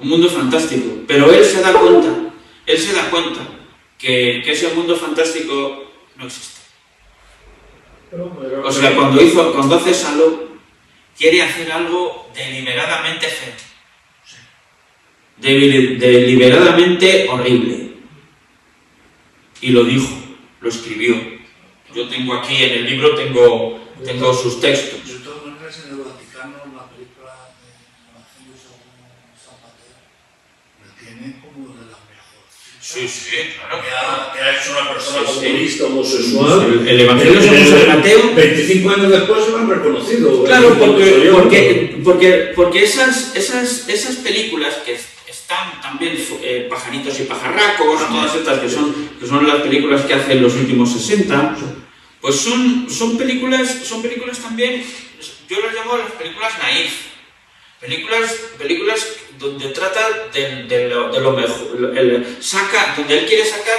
Un mundo fantástico. Pero él se da cuenta, él se da cuenta que, que ese mundo fantástico no existe. O sea, cuando, hizo, cuando hace Salo, quiere hacer algo deliberadamente feo. Deli- Deliberadamente horrible. Y lo dijo, lo escribió. Yo tengo aquí en el libro, tengo, tengo sus textos de Evangelio según San Mateo, la tiene como de las mejores. Sí, sí, claro. Que ha, que ha hecho una persona Sí, sí. comunista homosexual. El, el Evangelio según San Mateo 25 años después se lo han reconocido. Claro, porque, porque, porque, porque esas, esas, esas películas que están también eh, Pajaritos y Pajarracos, todas estas que son, que son las películas que hacen los últimos 60, pues son, son, películas, son películas también, yo las llamo las películas naif. Películas, películas donde trata de, de lo, de mejor, el- saca, donde él quiere sacar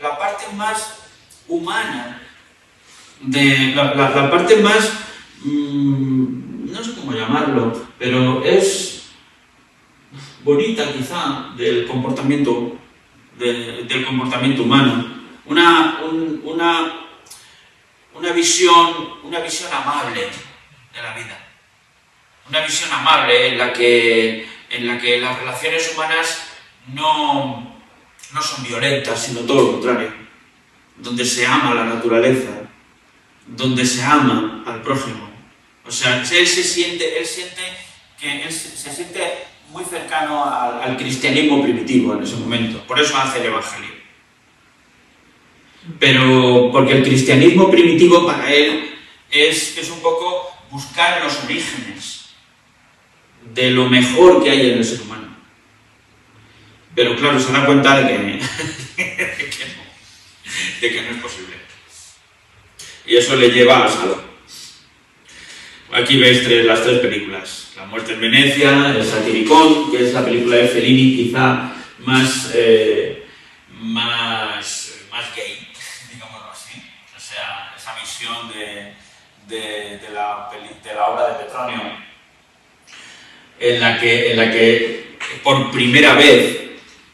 la parte más humana de la, parte más, mm, no sé cómo llamarlo, pero es bonita quizá del comportamiento, de- del comportamiento humano. Una, un- una, una, visión, una visión amable de la vida. Una visión amable en la que, en la que las relaciones humanas no, no son violentas, sino todo lo contrario. Donde se ama la naturaleza, donde se ama al prójimo. O sea, él se siente, él siente que se siente muy cercano al, al cristianismo primitivo en ese momento. Por eso hace el Evangelio. Pero porque el cristianismo primitivo para él es, es un poco buscar los orígenes de lo mejor que hay en el ser humano. Pero claro, se da cuenta de que, de que no, de que no es posible. Y eso le lleva a Salón. Aquí veis tres- las tres películas. La muerte en Venecia, El satiricón, que es la película de Fellini quizá más, eh, más, más gay, digámoslo así. O sea, esa visión de, la, de la obra de Petronio, en la que, en la que por primera vez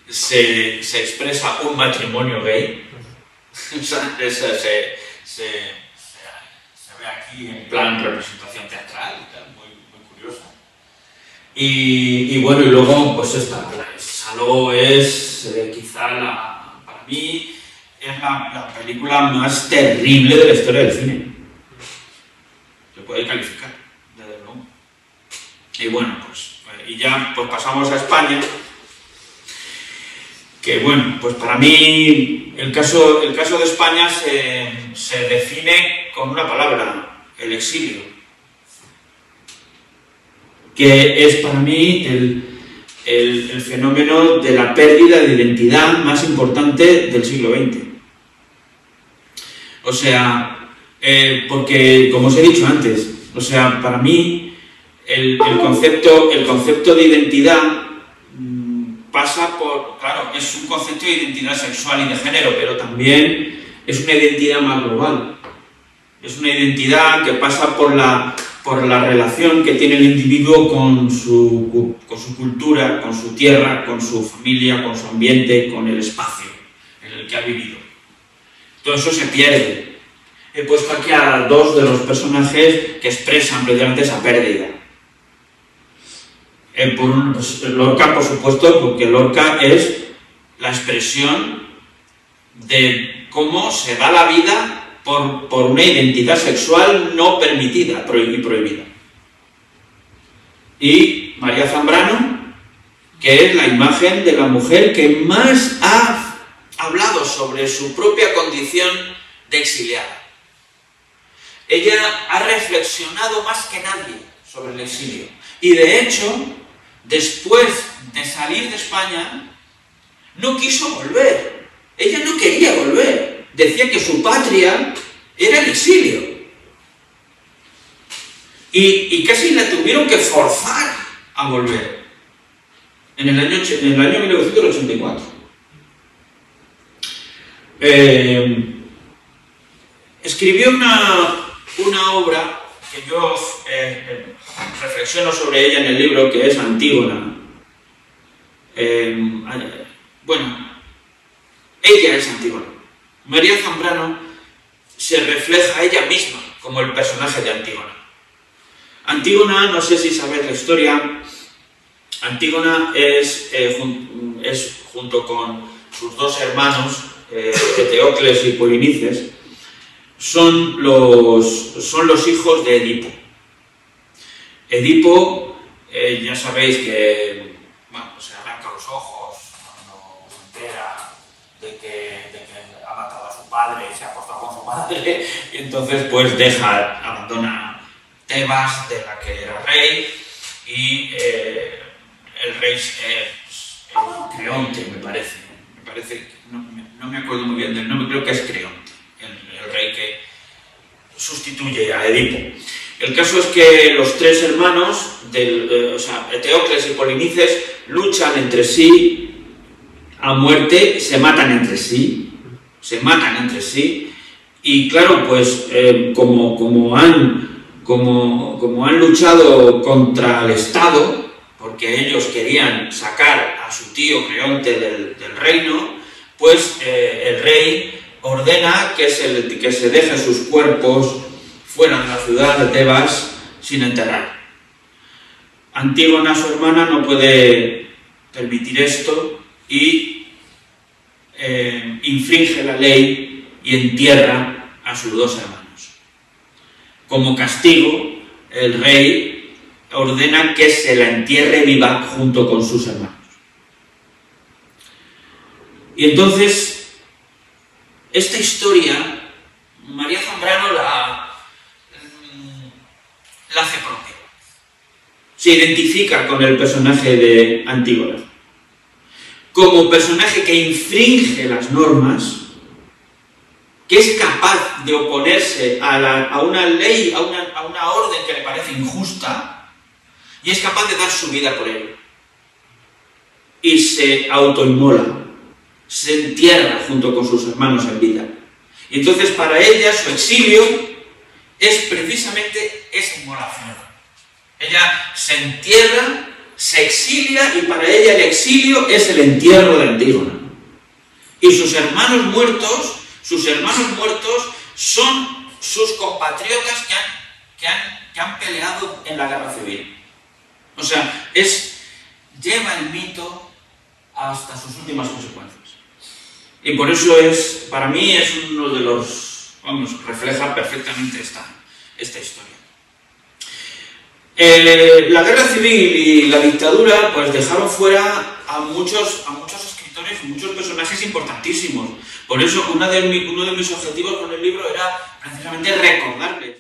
se, se expresa un matrimonio gay. O sea, se, se, se, ve aquí en plan representación teatral y tal, muy, muy curiosa. Y, y bueno, y luego, pues esta, Saló es eh, quizá la, para mí, es la, la película más terrible de la historia del cine. Se puede calificar. Y bueno, pues, eh, y ya pues pasamos a España que bueno, pues para mí el caso, el caso de España se, se define con una palabra, el exilio, que es para mí el, el- fenómeno de la pérdida de identidad más importante del siglo XX. O sea, eh, porque como os he dicho antes, o sea, para mí el, el concepto, el concepto de identidad mm, pasa por, claro, es un concepto de identidad sexual y de género, pero también es una identidad más global. Es una identidad que pasa por la, por la relación que tiene el individuo con su, con su cultura, con su tierra, con su familia, con su ambiente, con el espacio en el que ha vivido. Todo eso se pierde. he puesto aquí a dos de los personajes que expresan precisamente esa pérdida. Eh, por pues, Lorca, por supuesto, porque Lorca es la expresión de cómo se da la vida por, por una identidad sexual no permitida y prohibida. Y María Zambrano, que es la imagen de la mujer que más ha hablado sobre su propia condición de exiliada. Ella ha reflexionado más que nadie sobre el exilio. Y de hecho, después de salir de España, no quiso volver. Ella no quería volver. Decía que su patria era el exilio. Y, casi la tuvieron que forzar a volver. En el año, en el año 1984. Eh, escribió una, una obra que yo eh, reflexiono sobre ella en el libro, que es Antígona. bueno, ella es Antígona. María Zambrano se refleja ella misma como el personaje de Antígona. Antígona, no sé si sabéis la historia, Antígona es, eh, es junto con sus dos hermanos, eh, y Polinices, son los, son los hijos de Edipo. Edipo, eh, ya sabéis que bueno, se arranca los ojos cuando se entera de que, ha matado a su padre y se ha acostado con su madre, y entonces pues deja, abandona Tebas, de la que era rey, y eh, el rey es Creonte, me parece. Me parece, no, me acuerdo muy bien del nombre, creo que es Creonte, el, rey que sustituye a Edipo. El caso es que los tres hermanos, eh, o sea, Eteocles y Polinices, luchan entre sí a muerte, se matan entre sí, se matan entre sí, y claro, pues eh, como, como han como, han luchado contra el Estado, porque ellos querían sacar a su tío Creonte del, reino, pues eh, el rey ordena que se, que se deje sus cuerpos fuera de la ciudad de Tebas sin enterrar. Antígona, su hermana, no puede permitir esto y eh, infringe la ley y entierra a sus dos hermanos. Como castigo, el rey ordena que se la entierre viva junto con sus hermanos. Y entonces, esta historia, María Zambrano la, la hace propia. Se identifica con el personaje de Antígona. Como personaje que infringe las normas, que es capaz de oponerse a, una ley, a una, orden que le parece injusta, y es capaz de dar su vida por ello. Y se autoinmola, se entierra junto con sus hermanos en vida. Y entonces para ella su exilio es precisamente esa inmolación. Ella se entierra, se exilia y para ella el exilio es el entierro de Antígona. Y sus hermanos muertos sus hermanos muertos son sus compatriotas que han, peleado en la guerra civil. O sea, es, lleva el mito hasta sus últimas consecuencias. Y por eso es, para mí es uno de los, vamos, refleja perfectamente esta historia. Eh, la guerra civil y la dictadura pues dejaron fuera a muchos, a muchos escritores muchos personajes importantísimos. Por eso uno de mis objetivos con el libro era precisamente recordarles